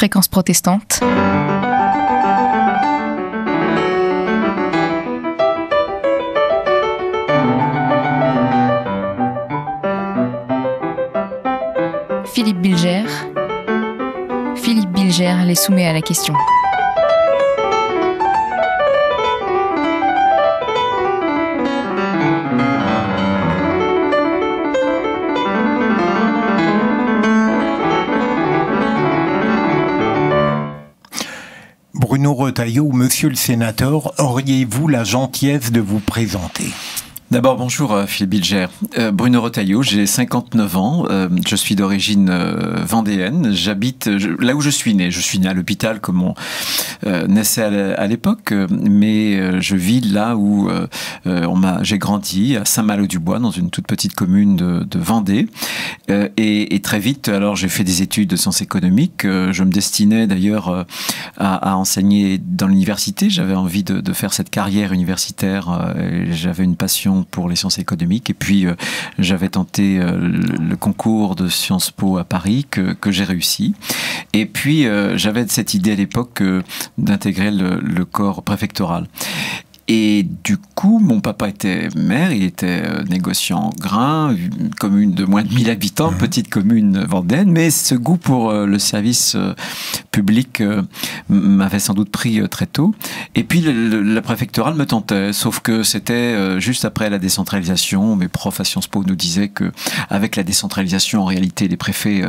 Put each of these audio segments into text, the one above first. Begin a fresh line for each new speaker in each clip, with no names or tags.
Fréquence protestante. Philippe Bilger. Philippe Bilger les soumet à la question.
Bruno Retailleau, monsieur le sénateur, auriez-vous la gentillesse de vous présenter?
D'abord, bonjour euh, Philippe Bilger. Euh, Bruno Retailleau, j'ai 59 ans, euh, je suis d'origine vendéenne, j'habite là où je suis né. Je suis né à l'hôpital comme on naissait à l'époque, mais je vis là où j'ai grandi, à Saint-Malo-du-Bois, dans une toute petite commune de, Vendée. Et, très vite, alors j'ai fait des études de sciences économiques. je me destinais d'ailleurs à, à, enseigner dans l'université. J'avais envie de, de, faire cette carrière universitaire. J'avais une passion pour les sciences économiques. Et puis, euh, j'avais tenté euh, le, concours de Sciences Po à Paris, que, que j'ai réussi. Et puis, euh, j'avais cette idée à l'époque d'intégrer le, le corps préfectoral. Et du coup, mon papa était maire, il était euh, négociant grain, une commune de moins de 1000 habitants, petite commune vendéenne, mais ce goût pour euh, le service euh, public m'avait sans doute pris très tôt. Et puis la préfectorale me tentait, sauf que c'était juste après la décentralisation. Mes profs à Sciences Po nous disaient que avec la décentralisation, en réalité, les préfets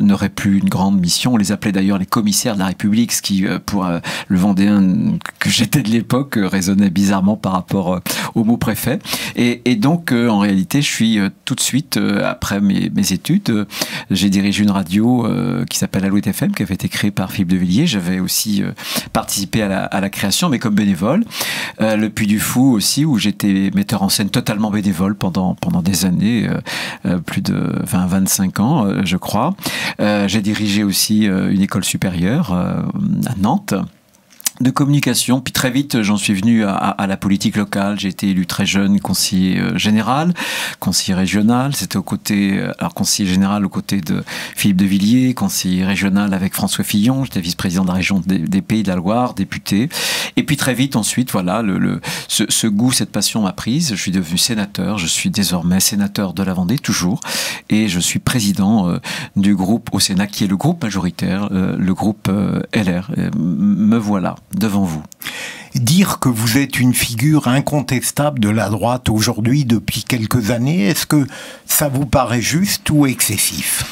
n'auraient plus une grande mission. On les appelait d'ailleurs les commissaires de la République, ce qui, pour le Vendéen que j'étais de l'époque, résonnait bizarrement par rapport euh, au mot préfet. Et, donc, euh, en réalité, je suis euh, tout de suite, après mes, études, j'ai dirigé une radio qui s'appelle Alouette FM, qui avait été créée par Philippe de Villiers. J'avais aussi participé à la, création, mais comme bénévole. le Puy du Fou aussi, où j'étais metteur en scène totalement bénévole pendant, pendant des années, plus de 20-25 ans, je crois. j'ai dirigé aussi une école supérieure à Nantes de communication. Puis très vite, j'en suis venu à, la politique locale. J'ai été élu très jeune conseiller euh, général, conseiller régional. C'était au côté, euh, alors conseiller général aux côtés de Philippe de Villiers, conseiller régional avec François Fillon. J'étais vice-président de la région des, Pays de la Loire, député. Et puis très vite ensuite, voilà, ce, goût, cette passion m'a prise. Je suis devenu sénateur. Je suis désormais sénateur de la Vendée toujours, et je suis président euh, du groupe au Sénat qui est le groupe majoritaire, le groupe LR. me voilà devant vous
Dire que vous êtes une figure incontestable de la droite aujourd'hui depuis quelques années, est-ce que ça vous paraît juste ou excessif?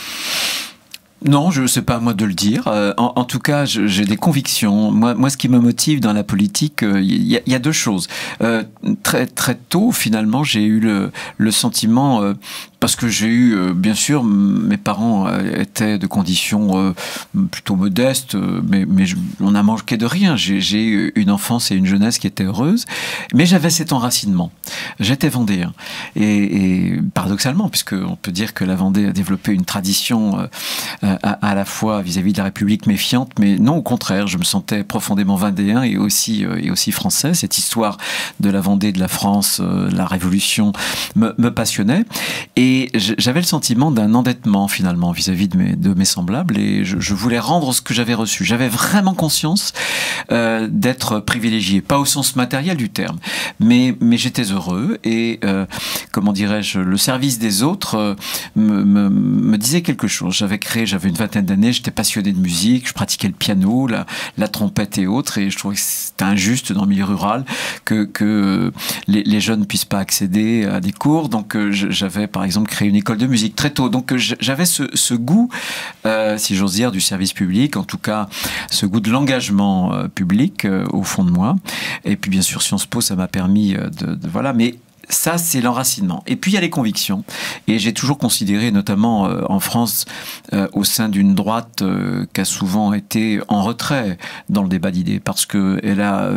Non, je ne sais pas à moi de le dire. Euh, en, tout cas, j'ai des convictions. Moi, moi, ce qui me motive dans la politique, euh, il y, a deux choses. Euh, très très tôt, finalement, j'ai eu le, le sentiment parce que j'ai eu, euh, bien sûr, mes parents euh, étaient de conditions euh, plutôt modestes, mais, mais on a manqué de rien. J'ai eu une enfance et une jeunesse qui étaient heureuses, mais j'avais cet enracinement. J'étais vendéen. Et, et, paradoxalement, puisque on peut dire que la Vendée a développé une tradition à, la fois vis-à-vis de la République méfiante, mais non, au contraire, je me sentais profondément vendéen et aussi, et aussi français. Cette histoire de la Vendée, de la France, la Révolution me, me passionnait. Et j'avais le sentiment d'un endettement finalement vis-à-vis de, mes, semblables et je, voulais rendre ce que j'avais reçu. J'avais vraiment conscience euh, d'être privilégié, pas au sens matériel du terme, mais, mais j'étais heureux et euh, comment dirais-je, le service des autres euh, me, me, disait quelque chose. J'avais créé, j'avais une vingtaine d'années, j'étais passionné de musique, je pratiquais le piano, la, la trompette et autres et je trouvais que c'était injuste dans le milieu rural que, que les, les jeunes ne puissent pas accéder à des cours. Donc j'avais par exemple créer une école de musique très tôt. Donc euh, j'avais ce, goût, euh, si j'ose dire, du service public, en tout cas ce goût de l'engagement euh, public au fond de moi. Et puis bien sûr Sciences Po, ça m'a permis de, de, voilà. Mais ça, c'est l'enracinement. Et puis il y a les convictions. Et j'ai toujours considéré, notamment euh, en France, euh, au sein d'une droite euh, qui a souvent été en retrait dans le débat d'idées, parce qu'elle a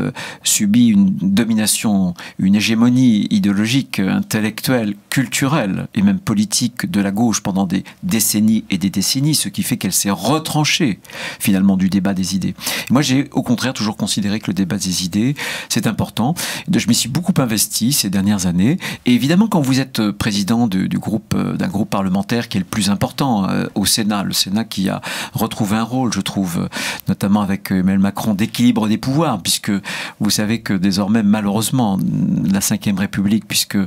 subi une domination, une hégémonie idéologique, intellectuelle, culturelle et même politique de la gauche pendant des décennies et des décennies, ce qui fait qu'elle s'est retranchée finalement du débat des idées. moi, j'ai au contraire toujours considéré que le débat des idées, c'est important. Je m'y suis beaucoup investi ces dernières années Et évidemment, quand vous êtes président du, groupe d'un groupe parlementaire qui est le plus important au Sénat, le Sénat qui a retrouvé un rôle, je trouve, notamment avec Emmanuel Macron, d'équilibre des pouvoirs, puisque vous savez que désormais, malheureusement, la Ve République, puisque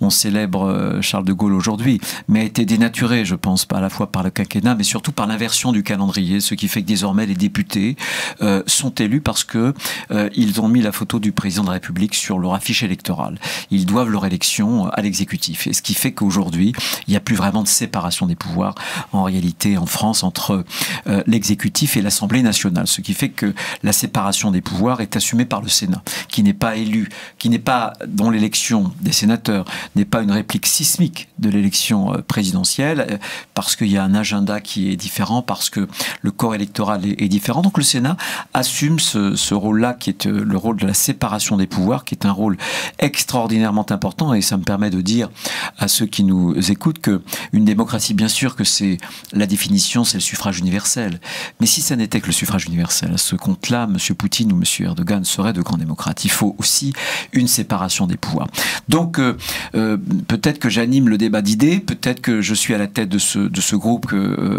on célèbre Charles de Gaulle aujourd'hui, mais a été dénaturée, je pense, à la fois par le quinquennat, mais surtout par l'inversion du calendrier, ce qui fait que désormais les députés euh, sont élus parce que euh, ils ont mis la photo du président de la République sur leur affiche électorale. Ils doivent élection à l'exécutif, et ce qui fait qu'aujourd'hui, il n'y a plus vraiment de séparation des pouvoirs en réalité en France entre euh, l'exécutif et l'Assemblée nationale, ce qui fait que la séparation des pouvoirs est assumée par le Sénat, qui n'est pas élu, qui n'est pas dont l'élection des sénateurs n'est pas une réplique sismique de l'élection présidentielle, parce qu'il y a un agenda qui est différent, parce que le corps électoral est, différent. Donc le Sénat assume ce, rôle-là, qui est euh, le rôle de la séparation des pouvoirs, qui est un rôle extraordinairement important. Et ça me permet de dire à ceux qui nous écoutent que une démocratie, bien sûr que c'est la définition, c'est le suffrage universel. Mais si ça n'était que le suffrage universel, ce compte-là, M. Poutine ou M. Erdogan seraient de grands démocrates. Il faut aussi une séparation des pouvoirs. Donc euh, euh, peut-être que j'anime le débat d'idées, peut-être que je suis à la tête de ce, groupe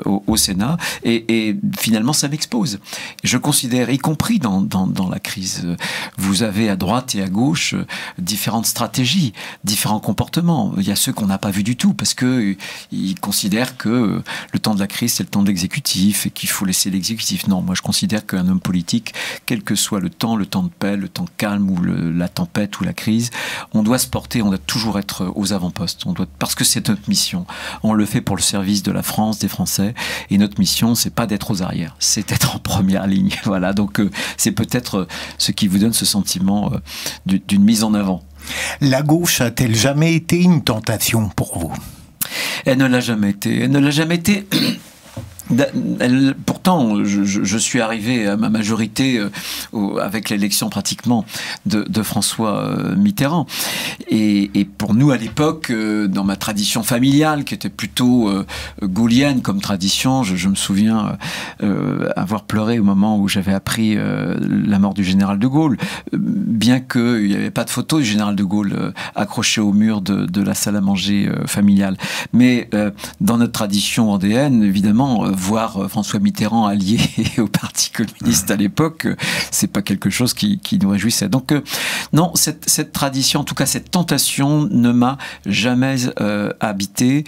au, Sénat, et, et finalement ça m'expose. Je considère, y compris dans, dans, la crise, vous avez à droite et à gauche différentes stratégies, différents comportements. Il y a ceux qu'on n'a pas vus du tout parce que ils considèrent que le temps de la crise c'est le temps de l'exécutif et qu'il faut laisser l'exécutif. Non, moi je considère qu'un homme politique, quel que soit le temps, le temps de paix, le temps calme ou la tempête ou la crise, on doit se porter, on doit toujours être aux avant-postes. On doit parce que c'est notre mission. On le fait pour le service de la France, des Français, et notre mission c'est pas d'être aux arrières, c'est être en première ligne. Voilà, donc euh, c'est peut-être euh, ce qui vous donne ce sentiment euh, d'une mise en avant.
La gauche a-t-elle jamais été une tentation pour vous?
Elle ne l'a jamais été. Elle ne l'a jamais été. Pourtant, je, suis arrivé à ma majorité euh, avec l'élection pratiquement de, François euh, Mitterrand. Et, pour nous, à l'époque, euh, dans ma tradition familiale, qui était plutôt gaulienne comme tradition, je, me souviens avoir pleuré au moment où j'avais appris la mort du général de Gaulle, bien qu'il n'y avait pas de photo du général de Gaulle accroché au mur de, de, la salle à manger familiale. Mais dans notre tradition vendéenne, évidemment, voir euh, François Mitterrand allié au Parti communiste à l'époque, euh, c'est pas quelque chose qui, nous réjouissait. Donc euh, non, cette, tradition, en tout cas cette tentation, ne m'a jamais habité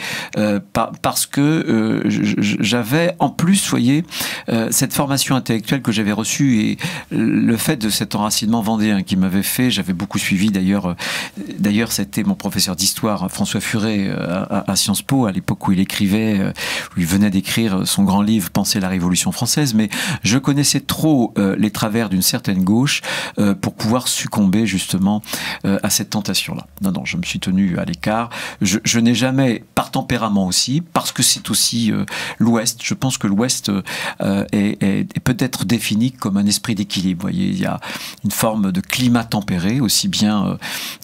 parce que j'avais en plus, voyez, cette formation intellectuelle que j'avais reçue et le fait de cet enracinement vendéen qui m'avait fait, j'avais beaucoup suivi d'ailleurs. D'ailleurs, c'était mon professeur d'histoire, François Furet, à, à, Sciences Po, à l'époque où il écrivait, où il venait d'écrire son grand livre Penser la Révolution française, mais je connaissais trop euh, les travers d'une certaine gauche euh, pour pouvoir succomber justement euh, à cette tentation-là. Non, non, je me suis tenu à l'écart. Je, n'ai jamais, par tempérament aussi, parce que c'est aussi l'Ouest, je pense que l'Ouest est, peut-être défini comme un esprit d'équilibre. Voyez, il y a une forme de climat tempéré, aussi bien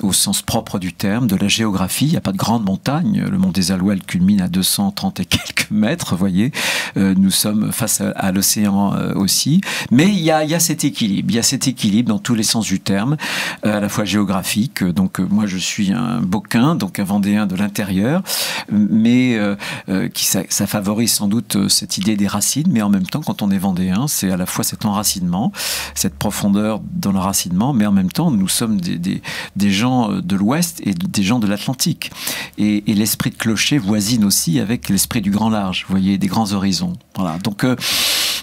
au sens propre du terme, de la géographie. Il n'y a pas de grandes montagnes. Le mont des Alouettes culmine à 230 et quelques mètres, voyez. Euh, nous sommes face à, l'océan euh, aussi. Mais il y, a, cet équilibre. Il y a cet équilibre dans tous les sens du terme, euh, à la fois géographique. Donc moi, je suis un boquin, donc un Vendéen de l'intérieur, mais qui ça, favorise sans doute cette idée des racines. Mais en même temps, quand on est Vendéen, c'est à la fois cet enracinement, cette profondeur dans l'enracinement, mais en même temps, nous sommes des gens de l'Ouest et des gens de l'Atlantique. Et, et l'esprit de clocher voisine aussi avec l'esprit du grand large. Vous voyez, des grands horizons. Voilà. Donc euh,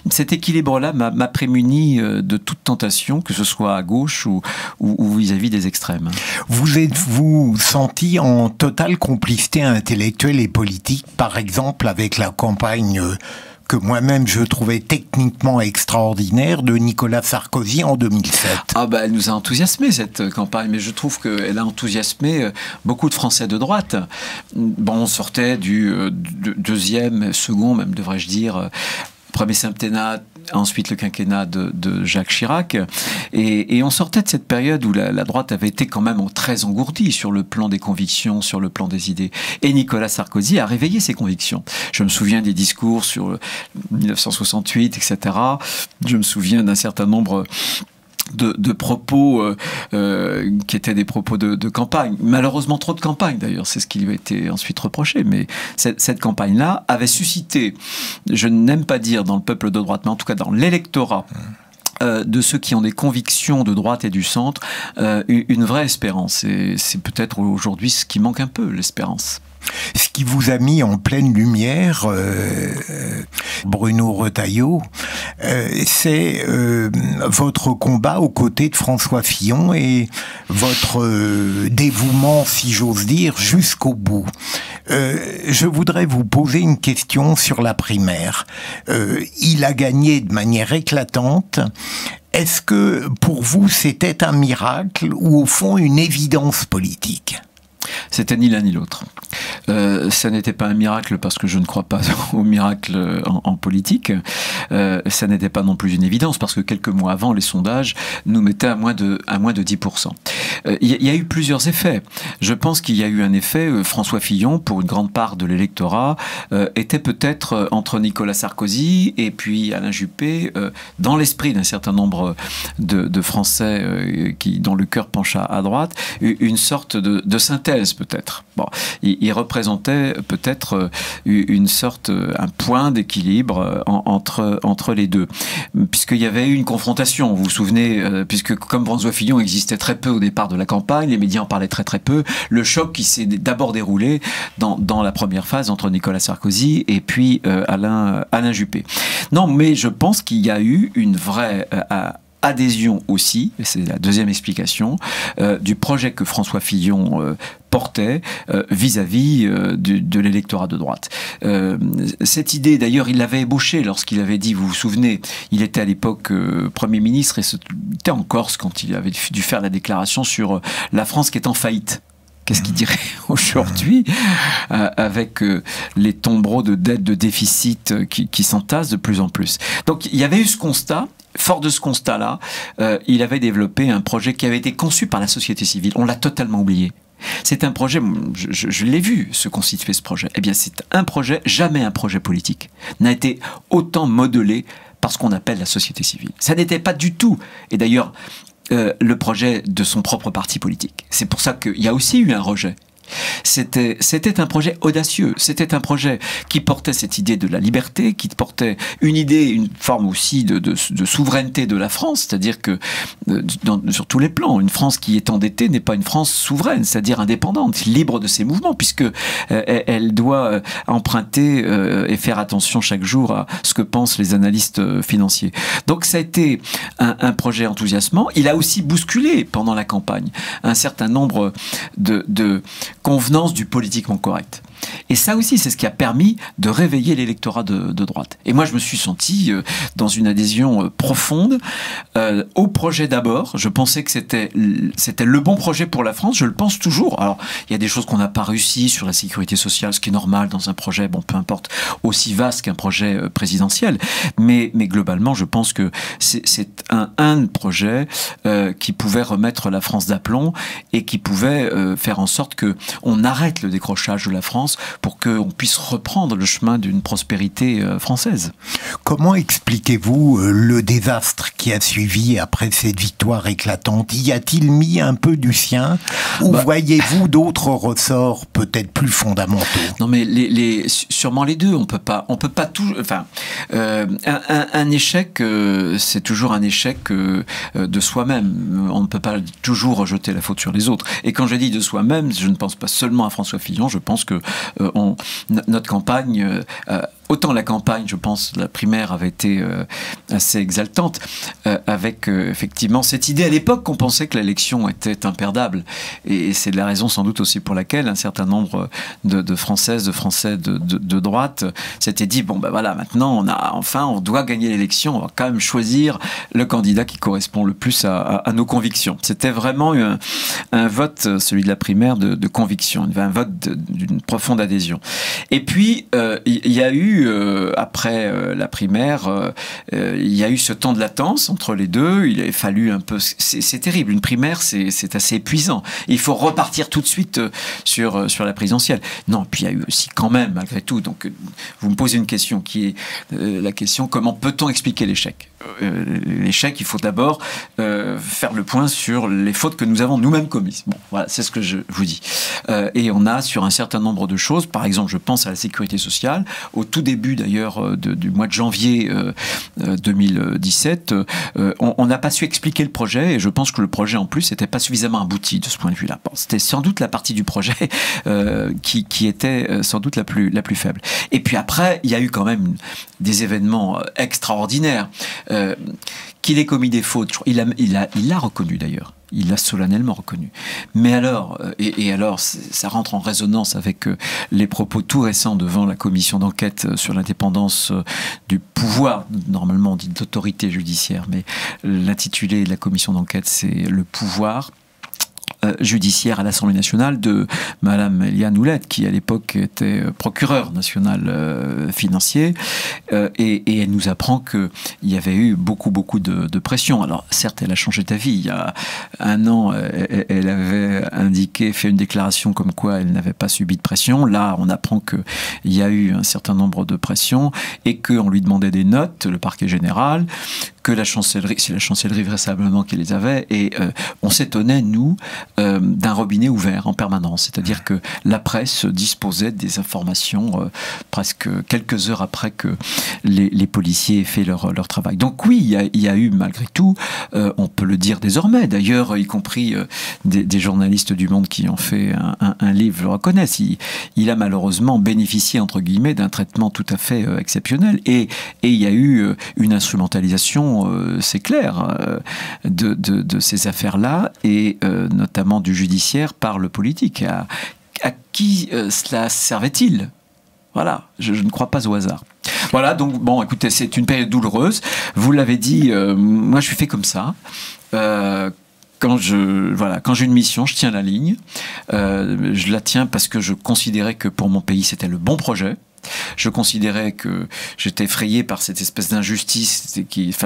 cet équilibre-là m'a prémuni euh, de toute tentation, que ce soit à gauche ou vis-à-vis des extrêmes.
Vous êtes-vous senti en totale complicité intellectuelle et politique, par exemple avec la campagne euh, que moi-même je trouvais techniquement extraordinaire de Nicolas Sarkozy en 2007.
Ah ben elle nous a enthousiasmé cette campagne, mais je trouve qu'elle a enthousiasmé beaucoup de Français de droite. Bon, on sortait du euh, deuxième, second même devrais-je dire, premier septennat, ensuite le quinquennat de, Jacques Chirac. Et, on sortait de cette période où la, droite avait été quand même très engourdie sur le plan des convictions, sur le plan des idées. Et Nicolas Sarkozy a réveillé ses convictions. Je me souviens des discours sur 1968, etc. Je me souviens d'un certain nombre de, propos euh, euh, qui étaient des propos de, campagne. Malheureusement, trop de campagne d'ailleurs, c'est ce qui lui a été ensuite reproché. Mais cette, campagne-là avait suscité, je n'aime pas dire dans le peuple de droite, mais en tout cas dans l'électorat. Euh, de ceux qui ont des convictions de droite et du centre, une vraie espérance. Et c'est peut-être aujourd'hui ce qui manque un peu, l'espérance.
Ce qui vous a mis en pleine lumière, euh, Bruno Retailleau, euh, c'est euh, votre combat aux côtés de François Fillon et votre dévouement, si j'ose dire, jusqu'au bout. je voudrais vous poser une question sur la primaire. il a gagné de manière éclatante. Est-ce que pour vous c'était un miracle ou au fond une évidence politique?
C'était ni l'un ni l'autre. Euh, ça n'était pas un miracle parce que je ne crois pas au miracle en, politique. Euh, ça n'était pas non plus une évidence parce que quelques mois avant, les sondages nous mettaient à moins de, à moins de 10%. Euh, il y, a eu plusieurs effets. Je pense qu'il y a eu un effet, François Fillon, pour une grande part de l'électorat, était peut-être entre Nicolas Sarkozy et puis Alain Juppé, dans l'esprit d'un certain nombre de, Français qui, dont le cœur pencha à droite, une sorte de synthèse peut-être. Bon, il, représentait peut-être euh, une sorte, euh, un point d'équilibre euh, entre, entre les deux. Puisqu'il y avait eu une confrontation, vous vous souvenez, puisque comme François Fillon existait très peu au départ de la campagne, les médias en parlaient très très peu, le choc qui s'est d'abord déroulé dans, dans, la première phase entre Nicolas Sarkozy et puis Alain, Alain Juppé. Non, mais je pense qu'il y a eu une vraie adhésion aussi, et c'est la deuxième explication, euh, du projet que François Fillon euh, portait euh, vis-à-vis de, l'électorat de droite. cette idée, d'ailleurs, il l'avait ébauchée lorsqu'il avait dit, vous vous souvenez, il était à l'époque Premier ministre et c'était en Corse quand il avait dû faire la déclaration sur la France qui est en faillite. Qu'est-ce qu'il dirait aujourd'hui avec les tombereaux de dettes, de déficit qui, qui s'entassent de plus en plus? Donc il y avait eu ce constat Fort de ce constat-là, euh, il avait développé un projet qui avait été conçu par la société civile. On l'a totalement oublié. C'est un projet, je, l'ai vu se constituer ce projet. Eh bien, c'est un projet, jamais un projet politique, n'a été autant modelé par ce qu'on appelle la société civile. Ça n'était pas du tout, et d'ailleurs, euh, le projet de son propre parti politique. C'est pour ça qu'il y a aussi eu un rejet. C'était, c'était un projet audacieux. C'était un projet qui portait cette idée de la liberté, qui portait une idée, une forme aussi de, de, souveraineté de la France, c'est-à-dire que euh, sur tous les plans, une France qui est endettée n'est pas une France souveraine, c'est-à-dire indépendante, libre de ses mouvements, puisque euh, elle doit euh, emprunter et faire attention chaque jour à ce que pensent les analystes financiers. Donc ça a été un, un projet enthousiasmant. Il a aussi bousculé pendant la campagne un certain nombre de, de convenance du politiquement correct. Et ça aussi, c'est ce qui a permis de réveiller l'électorat de, droite. Et moi, je me suis senti euh, dans une adhésion euh, profonde euh, au projet d'abord. Je pensais que c'était le bon projet pour la France. Je le pense toujours. Alors, il y a des choses qu'on n'a pas réussi sur la sécurité sociale, ce qui est normal dans un projet, bon, peu importe, aussi vaste qu'un projet présidentiel. Mais, mais globalement, je pense que c'est un, un projet qui pouvait remettre la France d'aplomb et qui pouvait faire en sorte que on arrête le décrochage de la France pour qu'on puisse reprendre le chemin d'une prospérité euh, française.
Comment expliquez-vous euh, le désastre qui a suivi après cette victoire éclatante? Y a-t-il mis un peu du sien? Ou bah- voyez-vous d'autres ressorts peut-être plus fondamentaux?
Non, mais les, sûrement les deux. On peut pas, on peut pas tout. Enfin, euh, un, échec, c'est toujours un échec de soi-même. On ne peut pas toujours rejeter la faute sur les autres. Et quand je dis de soi-même, je ne pense pas seulement à François Fillon. Je pense que euh, notre campagne euh, Autant la campagne, je pense, la primaire avait été euh, assez exaltante, avec effectivement cette idée à l'époque qu'on pensait que l'élection était imperdable. Et, c'est la raison sans doute aussi pour laquelle un certain nombre de, Françaises, de Français de, droite s'étaient dit, bon ben voilà, maintenant on a enfin, on doit gagner l'élection, on va quand même choisir le candidat qui correspond le plus à, nos convictions. C'était vraiment un, vote, celui de la primaire, de, conviction, un vote d'une profonde adhésion. Et puis, euh, il y a eu eu, après la primaire, il y a eu ce temps de latence entre les deux. Il a fallu un peu. C'est terrible. Une primaire, c'est assez épuisant. Il faut repartir tout de suite sur, sur la présidentielle. Non, puis il y a eu aussi quand même, malgré tout. Donc, vous me posez une question qui est la question comment peut-on expliquer l'échec? L'échec, il faut d'abord faire le point sur les fautes que nous avons nous-mêmes commises. Bon, voilà, c'est ce que je vous dis. Euh, et on a sur un certain nombre de choses, par exemple, je pense à la sécurité sociale, au tout début d'ailleurs euh, du mois de janvier 2017, euh, on n'a pas su expliquer le projet et je pense que le projet en plus n'était pas suffisamment abouti de ce point de vue-là. C'était sans doute la partie du projet qui, qui, était sans doute la plus, la plus faible. Et puis après, il y a eu quand même des événements extraordinaires. Qu'il ait commis des fautes, il l'a il a, il a reconnu d'ailleurs il l'a solennellement reconnu. Mais alors, euh, et, alors, ça rentre en résonance avec euh, les propos tout récents devant la commission d'enquête euh, sur l'indépendance du pouvoir, normalement dit d'autorité judiciaire, mais l'intitulé de la commission d'enquête, c'est le pouvoir judiciaire à l'Assemblée nationale de Madame Eliane Oulette, qui à l'époque était euh, procureur national euh, financier, et, elle nous apprend qu'il y avait eu beaucoup, beaucoup de, pression. Alors certes, elle a changé d'avis. Il y a un an, elle, avait indiqué, fait une déclaration comme quoi elle n'avait pas subi de pression. Là, on apprend qu'il y a eu un certain nombre de pressions et qu'on lui demandait des notes, le parquet général, que la chancellerie, c'est la chancellerie vraisemblablement qui les avait, et on s'étonnait, nous, euh, d'un robinet ouvert en permanence. C'est-à-dire que la presse disposait des informations euh, presque quelques heures après que les, policiers aient fait leur, leur travail. Donc oui, il y a, eu malgré tout, euh, on peut le dire désormais, d'ailleurs, y compris des, journalistes du monde qui ont fait un, livre le reconnaissent, il, a malheureusement bénéficié, entre guillemets, d'un traitement tout à fait exceptionnel. Et, et, il y a eu une instrumentalisation, c'est clair, de, de, ces affaires-là, et notamment du judiciaire par le politique. À, qui euh, cela servait-il? Voilà, je, ne crois pas au hasard. Voilà, donc bon, écoutez, c'est une période douloureuse. Vous l'avez dit, euh, moi je suis fait comme ça. Euh, quand voilà, quand j'ai une mission, je tiens la ligne. je la tiens parce que je considérais que pour mon pays c'était le bon projet. Je considérais que j'étais effrayé par cette espèce d'injustice,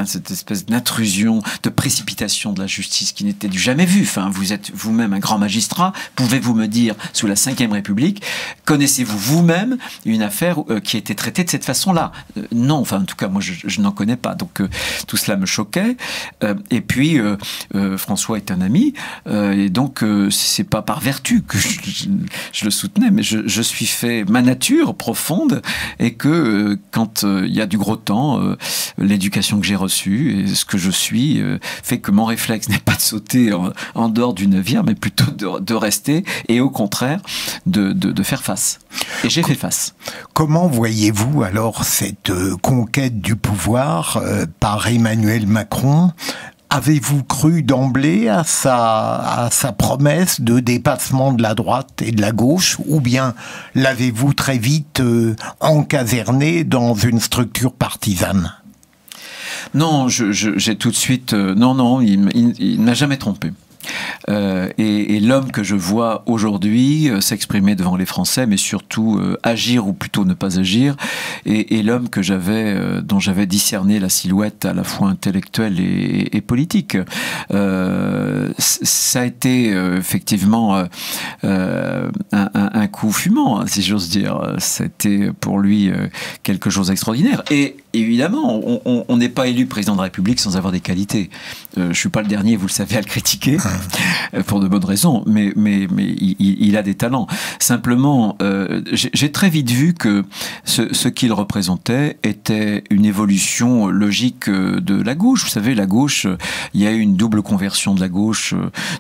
cette espèce d'intrusion, de précipitation de la justice qui n'était du jamais vue. Enfin, vous êtes vous-même un grand magistrat. Pouvez-vous me dire, sous la Ve République, connaissez-vous vous-même une affaire euh, qui a été traitée de cette façon-là? Euh, Non, enfin en tout cas moi je, n'en connais pas. Donc euh, tout cela me choquait. et puis François est un ami, et donc c'est pas par vertu que je, le soutenais, mais je suis fait ma nature profonde et que euh, quand euh, il y a du gros temps, euh, l'éducation que j'ai reçue et ce que je suis fait que mon réflexe n'est pas de sauter en, dehors du navire, mais plutôt de, rester et au contraire de, de faire face. Et j'ai fait face.
Comment voyez-vous alors cette conquête du pouvoir par Emmanuel Macron Avez-vous cru d'emblée à sa, à sa promesse de dépassement de la droite et de la gauche ou bien l'avez-vous très vite euh, encaserné dans une structure partisane?
Non, j'ai tout de suite... Euh, non, non, il, il, n'a jamais trompé. Euh, et, l'homme que je vois aujourd'hui euh, s'exprimer devant les Français, mais surtout euh, agir ou plutôt ne pas agir, et, l'homme que j'avais, dont j'avais discerné la silhouette à la fois intellectuelle et, politique. ça a été effectivement un, coup fumant, hein, si j'ose dire. C'était pour lui quelque chose d'extraordinaire. Et évidemment, on n'est pas élu président de la République sans avoir des qualités. je suis pas le dernier, vous le savez, à le critiquer. Euh, pour de bonnes raisons, mais, mais, mais il, a des talents. Simplement, euh, j'ai très vite vu que ce, qu'il représentait était une évolution logique euh, de la gauche. Vous savez, la gauche, il y a eu une double conversion de la gauche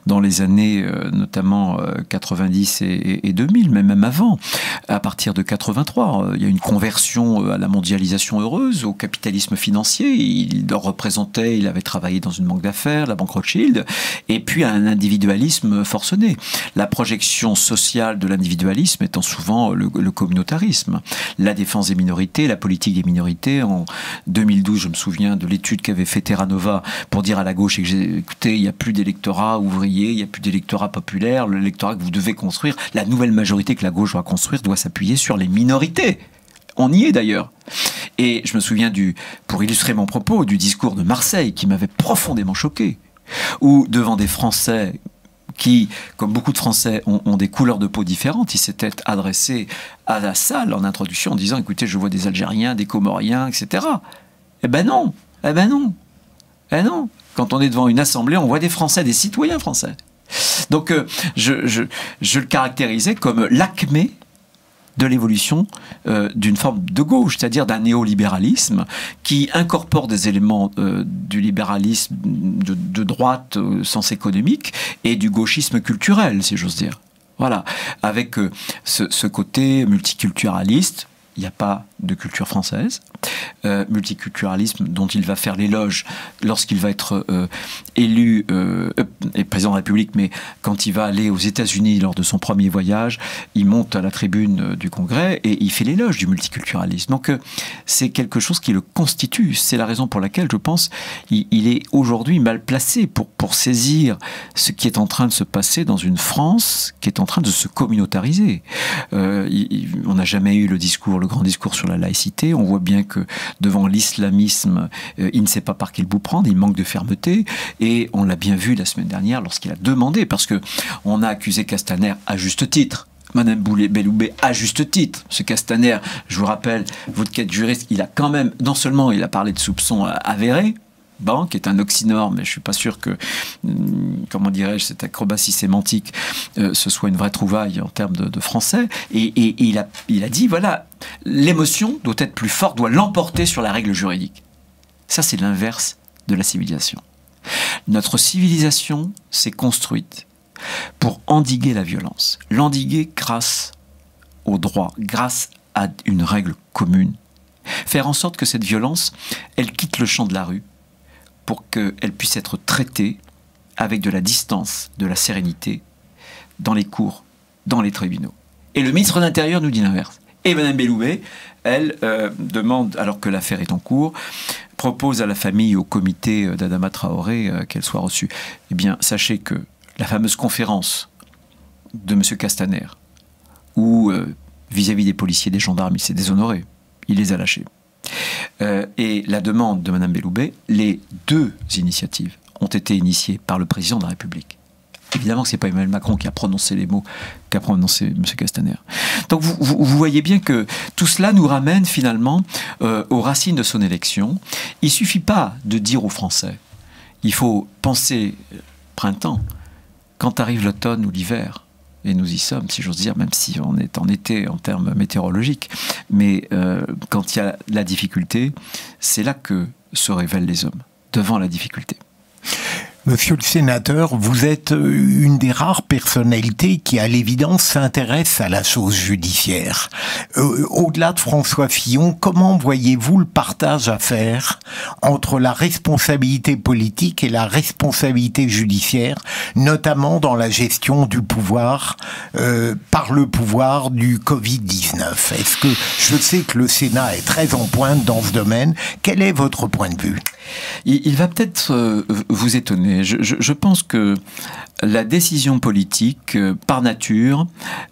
dans les années notamment 90 et, et 2000, mais même avant, à partir de 83. Il y a une conversion à la mondialisation heureuse, au capitalisme financier. Il représentait, il avait travaillé dans une banque d'affaires, la banque Rothschild, et puis un individualisme forcené. La projection sociale de l'individualisme étant souvent le, communautarisme. La défense des minorités, la politique des minorités. En 2012, je me souviens de l'étude qu'avait fait Terra Nova pour dire à la gauche, écoutez, il n'y a plus d'électorat ouvrier, il n'y a plus d'électorat populaire, l'électorat que vous devez construire, la nouvelle majorité que la gauche doit construire doit s'appuyer sur les minorités On y est d'ailleurs. Et je me souviens du, pour illustrer mon propos, du discours de Marseille qui m'avait profondément choqué. Où devant des Français qui, comme beaucoup de Français, ont, des couleurs de peau différentes. Il s'était adressé à la salle en introduction en disant écoutez, je vois des Algériens, des Comoriens, etc. Eh ben non Eh ben non Eh non Quand on est devant une assemblée, on voit des Français, des citoyens français. Donc euh, je, je, le caractérisais comme l'acmé de l'évolution euh, d'une forme de gauche, c'est-à-dire d'un néolibéralisme qui incorpore des éléments euh, du libéralisme de, droite au sens économique et du gauchisme culturel, si j'ose dire. Voilà, avec ce, côté multiculturaliste, il n'y a pas de culture française, euh, multiculturalisme dont il va faire l'éloge lorsqu'il va être euh, élu euh, président de la République, mais quand il va aller aux États-Unis lors de son premier voyage, il monte à la tribune du Congrès et il fait l'éloge du multiculturalisme. Donc c'est quelque chose qui le constitue. C'est la raison pour laquelle je pense il, est aujourd'hui mal placé pour, saisir ce qui est en train de se passer dans une France qui est en train de se communautariser. on n'a jamais eu le discours, grand discours sur la laïcité. On voit bien que devant l'islamisme, euh, il ne sait pas par quel bout prendre, il manque de fermeté. Et on l'a bien vu la semaine dernière lorsqu'il a demandé, parce que on a accusé Castaner à juste titre. Madame Belloubet, à juste titre, ce Castaner, je vous rappelle, votre quête juriste, il a quand même, non seulement il a parlé de soupçons avérés, bon, qui est un oxymore, mais je suis pas sûr que, hum, comment dirais-je, cette acrobatie sémantique, euh, ce soit une vraie trouvaille en termes de, français. Et, il, a, il a dit, voilà, l'émotion doit être plus forte, doit l'emporter sur la règle juridique. Ça, c'est l'inverse de la civilisation. Notre civilisation s'est construite pour endiguer la violence. L'endiguer grâce au droit, grâce à une règle commune. Faire en sorte que cette violence, elle quitte le champ de la rue pour qu'elle puisse être traitée avec de la distance, de la sérénité, dans les cours, dans les tribunaux. Et le ministre de l'Intérieur nous dit l'inverse. Et Mme Belloubet, elle euh, demande, alors que l'affaire est en cours, propose à la famille, au comité euh, d'Adama Traoré, euh, qu'elle soit reçue. Eh bien, sachez que la fameuse conférence de M. Castaner, où vis-à-vis des policiers, des gendarmes, il s'est déshonoré, il les a lâchés. Euh, et la demande de Mme Belloubet, les deux initiatives ont été initiées par le président de la République. Évidemment que ce n'est pas Emmanuel Macron qui a prononcé les mots qu'a prononcé M. Castaner. Donc vous, voyez bien que tout cela nous ramène finalement euh, aux racines de son élection. Il ne suffit pas de dire aux Français, il faut penser printemps, quand arrive l'automne ou l'hiver, et nous y sommes, si j'ose dire, même si on est en été en termes météorologiques. Mais euh, quand il y a la difficulté, c'est là que se révèlent les hommes, devant la difficulté.
Monsieur le sénateur, vous êtes euh, une des rares personnalités qui, à l'évidence, s'intéresse à la chose judiciaire. Euh, au-delà de François Fillon, comment voyez-vous le partage à faire entre la responsabilité politique et la responsabilité judiciaire, notamment dans la gestion du pouvoir euh, par le pouvoir du Covid-19 Est-ce que je sais que le Sénat est très en pointe dans ce domaine. Quel est votre point de vue?
Il, va peut-être euh, vous étonner. Je, pense que la décision politique, euh, par nature,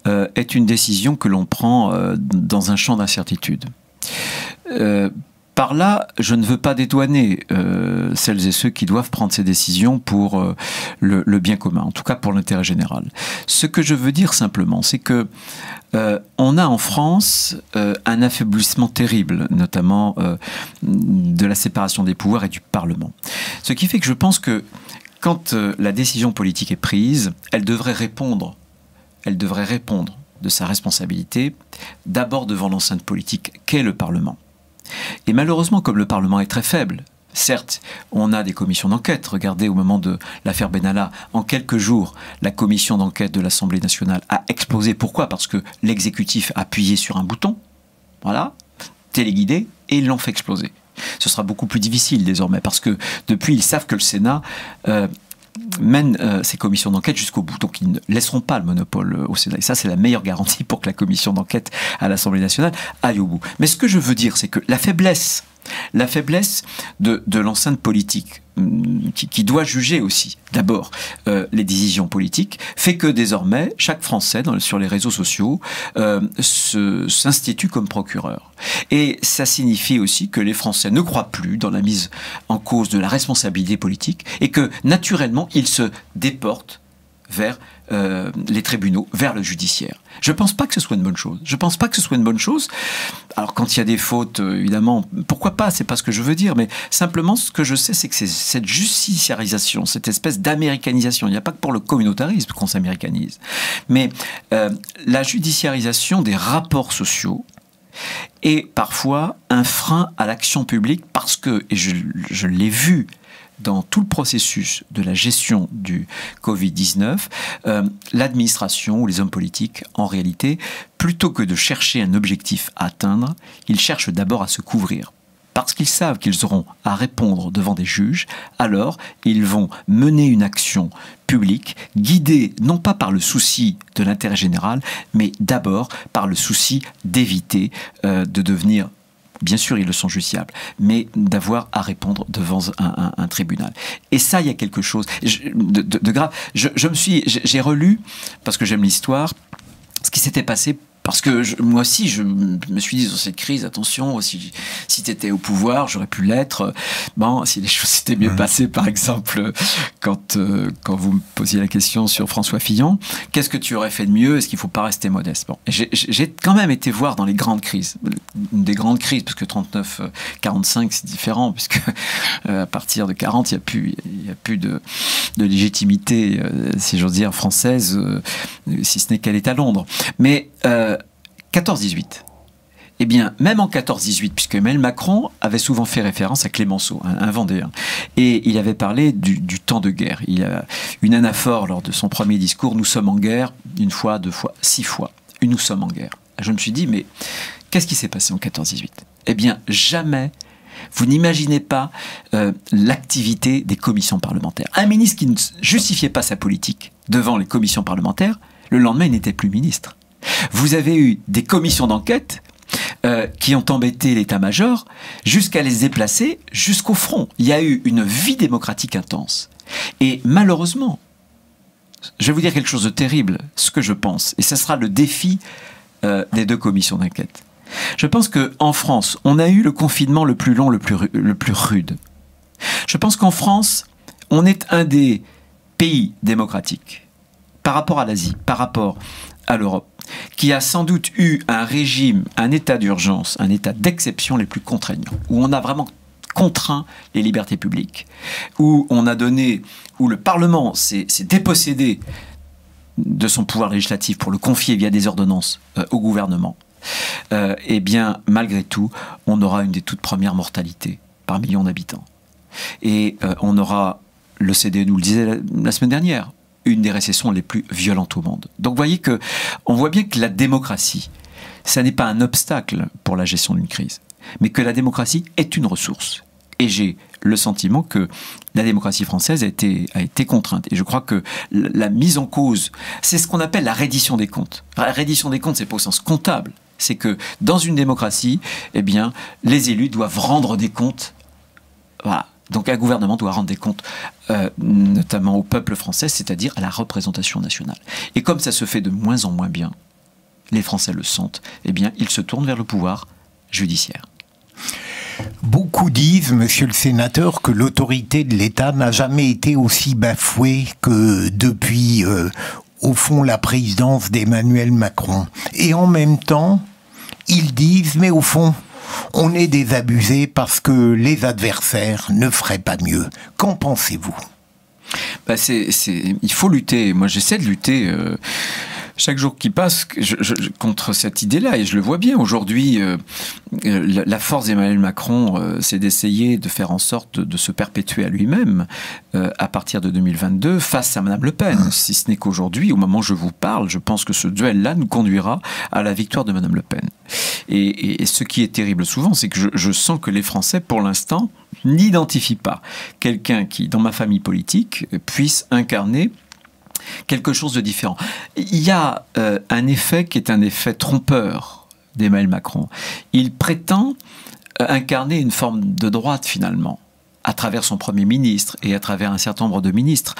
euh, est une décision que l'on prend dans un champ d'incertitude. Par là, je ne veux pas dédouaner celles et ceux qui doivent prendre ces décisions pour le, bien commun, en tout cas pour l'intérêt général. Ce que je veux dire simplement, c'est que euh, on a en France euh, un affaiblissement terrible, notamment euh, de la séparation des pouvoirs et du Parlement. Ce qui fait que je pense que quand la décision politique est prise, elle devrait répondre, elle devrait répondre de sa responsabilité, d'abord devant l'enceinte politique qu'est le Parlement. Et malheureusement, comme le Parlement est très faible, Certes, on a des commissions d'enquête. Regardez au moment de l'affaire Benalla, en quelques jours, la commission d'enquête de l'Assemblée nationale a explosé. Pourquoi? Parce que l'exécutif a appuyé sur un bouton, voilà, téléguidé, et l'ont fait exploser. Ce sera beaucoup plus difficile désormais, parce que depuis, ils savent que le Sénat euh, mène euh, ces commissions d'enquête jusqu'au bout. Donc ils ne laisseront pas le monopole euh, au Sénat. Et ça, c'est la meilleure garantie pour que la commission d'enquête à l'Assemblée nationale aille au bout. Mais ce que je veux dire, c'est que la faiblesse La faiblesse de, l'enceinte politique, hum, qui, doit juger aussi, d'abord, euh, les décisions politiques, fait que désormais, chaque Français sur les réseaux sociaux euh, s'institue comme procureur. Et ça signifie aussi que les Français ne croient plus dans la mise en cause de la responsabilité politique et que, naturellement, ils se déportent vers euh, les tribunaux, vers le judiciaire. Je ne pense pas que ce soit une bonne chose. Je ne pense pas que ce soit une bonne chose. Alors quand il y a des fautes, euh, évidemment, pourquoi pas C'est pas ce que je veux dire, mais simplement ce que je sais, c'est que c'est cette justiciarisation, cette espèce d'américanisation. Il n'y a pas que pour le communautarisme qu'on s'américanise, mais euh, la judiciarisation des rapports sociaux est parfois un frein à l'action publique parce que, et je, je l'ai vu dans tout le processus de la gestion du Covid-19, euh, l'administration ou les hommes politiques, en réalité, plutôt que de chercher un objectif à atteindre, ils cherchent d'abord à se couvrir. Parce qu'ils savent qu'ils auront à répondre devant des juges, alors ils vont mener une action publique guidée non pas par le souci de l'intérêt général, mais d'abord par le souci d'éviter euh, de devenir bien sûr ils le sont justiciables, mais d'avoir à répondre devant un, tribunal. Et ça, il y a quelque chose de, grave. je me suis, j'ai relu parce que j'aime l'histoire, ce qui s'était passé parce que moi aussi, je me suis dit dans cette crise, attention, si, si tu étais au pouvoir, j'aurais pu l'être. Bon, si les choses s'étaient mieux passées, par exemple, quand, euh, quand vous me posiez la question sur François Fillon, qu'est-ce que tu aurais fait de mieux? Est-ce qu'il ne faut pas rester modeste? Bon, J'ai quand même été voir dans les grandes crises, des grandes crises, parce que 39, 45, c'est différent, puisque euh, à partir de 40, il n'y a plus, a plus de, de légitimité, euh, si j'ose dire, française, si ce n'est qu'elle est à Londres. Mais 14-18. Eh bien, même en 14-18, puisque Emmanuel Macron avait souvent fait référence à Clémenceau, un, Vendéen, et il avait parlé du, temps de guerre. Il a une anaphore lors de son premier discours Nous sommes en guerre, une fois, deux fois, six fois. Nous sommes en guerre. Je me suis dit, mais qu'est-ce qui s'est passé en 14-18 Eh bien, jamais vous n'imaginez pas euh, l'activité des commissions parlementaires. Un ministre qui ne justifiait pas sa politique devant les commissions parlementaires, le lendemain, il n'était plus ministre. Vous avez eu des commissions d'enquête euh, qui ont embêté l'état-major jusqu'à les déplacer jusqu'au front. Il y a eu une vie démocratique intense. Et malheureusement, je vais vous dire quelque chose de terrible, ce que je pense, et ce sera le défi euh, des deux commissions d'enquête. Je pense qu'en France, on a eu le confinement le plus long, le plus, le plus rude. Je pense qu'en France, on est un des pays démocratiques par rapport à l'Asie, par rapport à l'Europe, qui a sans doute eu un régime, un état d'urgence, un état d'exception les plus contraignants, où on a vraiment contraint les libertés publiques, où on a donné, où le Parlement s'est dépossédé de son pouvoir législatif pour le confier via des ordonnances euh, au gouvernement, euh, eh bien, malgré tout, on aura une des toutes premières mortalités par million d'habitants. Et euh, on aura, le CD nous le disait la semaine dernière, une des récessions les plus violentes au monde. Donc voyez que on voit bien que la démocratie, ça n'est pas un obstacle pour la gestion d'une crise, mais que la démocratie est une ressource. Et j'ai le sentiment que la démocratie française a été, contrainte. Et je crois que la mise en cause, c'est ce qu'on appelle la reddition des comptes. La reddition des comptes, c'est pas au sens comptable. C'est que dans une démocratie, eh bien, les élus doivent rendre des comptes. Donc un gouvernement doit rendre des comptes, euh, notamment au peuple français, c'est-à-dire à la représentation nationale? Et comme ça se fait de moins en moins bien, les Français le sentent, eh bien, ils se tournent vers le pouvoir judiciaire.
Beaucoup disent, monsieur le sénateur, que l'autorité de l'État n'a jamais été aussi bafouée que depuis, euh, au fond, la présidence d'Emmanuel Macron. Et en même temps, ils disent, mais au fond, on est désabusé parce que les adversaires ne feraient pas mieux. Qu'en pensez-vous?
Bah Il faut lutter. Moi, j'essaie de lutter. Euh, chaque jour qui passe contre cette idée-là, et je le vois bien aujourd'hui, euh, euh, la force d'Emmanuel Macron, euh, c'est d'essayer de faire en sorte de, se perpétuer à lui-même à partir de 2022 face à Madame Le Pen. Mmh. Si ce n'est qu'aujourd'hui, au moment où je vous parle, je pense que ce duel-là nous conduira à la victoire de Madame Le Pen. Et, ce qui est terrible souvent, c'est que je, je sens que les Français, pour l'instant, n'identifient pas quelqu'un qui, dans ma famille politique, puisse incarner quelque chose de différent. Il y a euh, un effet qui est un effet trompeur d'Emmanuel Macron. Il prétend incarner une forme de droite finalement à travers son Premier ministre et à travers un certain nombre de ministres.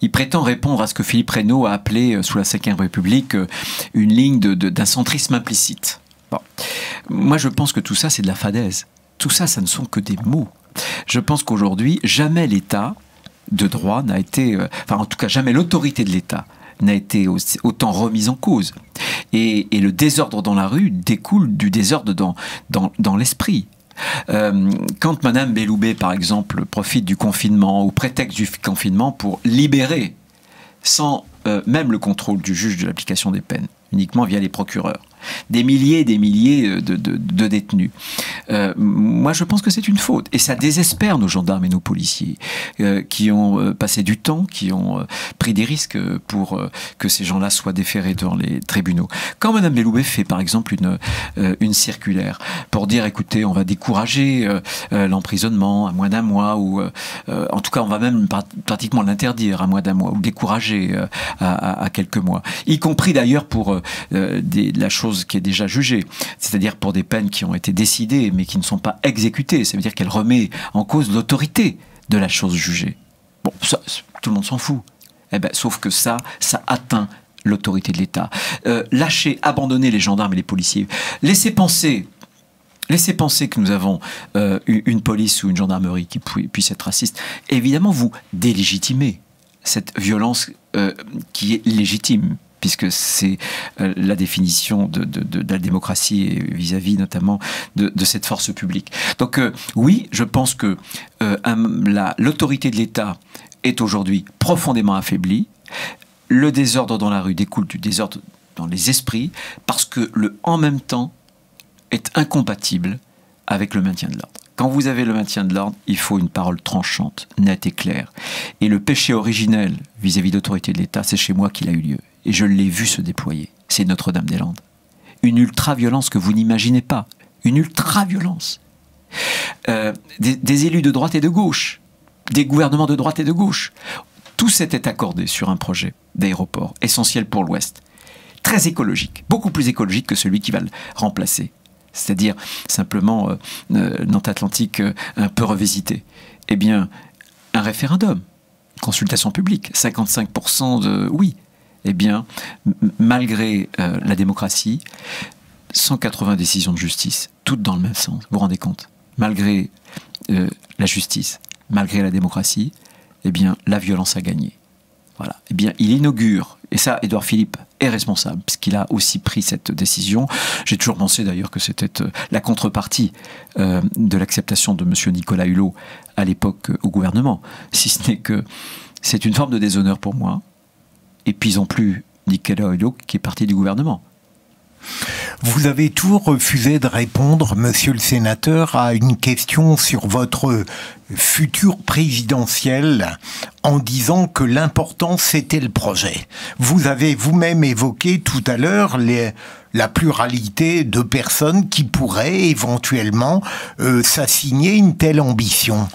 Il prétend répondre à ce que Philippe Reynaud a appelé, euh, sous la Ve République, euh, une ligne d'un centrisme implicite. Moi, je pense que tout ça, c'est de la fadaise. Tout ça, ça ne sont que des mots. Je pense qu'aujourd'hui, jamais l'État de droit n'a été, euh, enfin en tout cas jamais l'autorité de l'État n'a été autant remise en cause. Et, le désordre dans la rue découle du désordre dans, dans, l'esprit. Euh, quand Madame Belloubet, par exemple, profite du confinement, ou prétexte du confinement, pour libérer, sans euh, même le contrôle du juge de l'application des peines, uniquement via les procureurs, des milliers et des milliers euh, de, détenus. Euh, moi, je pense que c'est une faute. Et ça désespère nos gendarmes et nos policiers euh, qui ont passé du temps, qui ont pris des risques pour que ces gens-là soient déférés devant les tribunaux. Quand Mme Belloubet fait, par exemple, une, une circulaire pour dire, écoutez, on va décourager l'emprisonnement à moins d'un mois, ou en tout cas, on va même pratiquement l'interdire à moins d'un mois, ou décourager à, quelques mois, y compris d'ailleurs pour des, la chose qui est déjà jugée, c'est-à-dire pour des peines qui ont été décidées mais qui ne sont pas exécutées. Ça veut dire qu'elle remet en cause l'autorité de la chose jugée. Bon, ça, tout le monde s'en fout. Eh ben, sauf que ça, ça atteint l'autorité de l'État. Euh, lâcher, abandonner les gendarmes et les policiers, laisser penser Laissez penser que nous avons euh, une police ou une gendarmerie qui puisse être raciste. Évidemment, vous délégitimez cette violence euh, qui est légitime puisque c'est euh, la définition de, la démocratie vis-à-vis notamment de, cette force publique. Donc euh, oui, je pense que euh, l'autorité de l'État est aujourd'hui profondément affaiblie. Le désordre dans la rue découle du désordre dans les esprits, parce que le en même temps est incompatible avec le maintien de l'ordre. Quand vous avez le maintien de l'ordre, il faut une parole tranchante, nette et claire. Et le péché originel vis-à-vis de l'autorité de l'État, c'est chez moi qu'il a eu lieu et je l'ai vu se déployer. C'est Notre-Dame-des-Landes. Une ultra-violence que vous n'imaginez pas. Une ultra-violence. Euh, des, élus de droite et de gauche, des gouvernements de droite et de gauche. Tout s'était accordé sur un projet d'aéroport essentiel pour l'Ouest. Très écologique, beaucoup plus écologique que celui qui va le remplacer. C'est-à-dire simplement euh, euh, Nantes Atlantique un peu revisité. Eh bien, un référendum, consultation publique, 55% de oui, eh bien, malgré euh, la démocratie, 180 décisions de justice, toutes dans le même sens, vous vous rendez compte? Malgré euh, la justice, malgré la démocratie, eh bien, la violence a gagné. Eh bien, il inaugure, et ça, Édouard Philippe est responsable, puisqu'il a aussi pris cette décision. J'ai toujours pensé d'ailleurs que c'était euh, la contrepartie de l'acceptation de M. Nicolas Hulot à l'époque au gouvernement, si ce n'est que c'est une forme de déshonneur pour moi, et puis ils plus Nicolas Hulot qui est parti du gouvernement.
Vous avez toujours refusé de répondre, monsieur le sénateur, à une question sur votre futur présidentiel en disant que l'important c'était le projet. Vous avez vous-même évoqué tout à l'heure la pluralité de personnes qui pourraient éventuellement euh, s'assigner une telle ambition.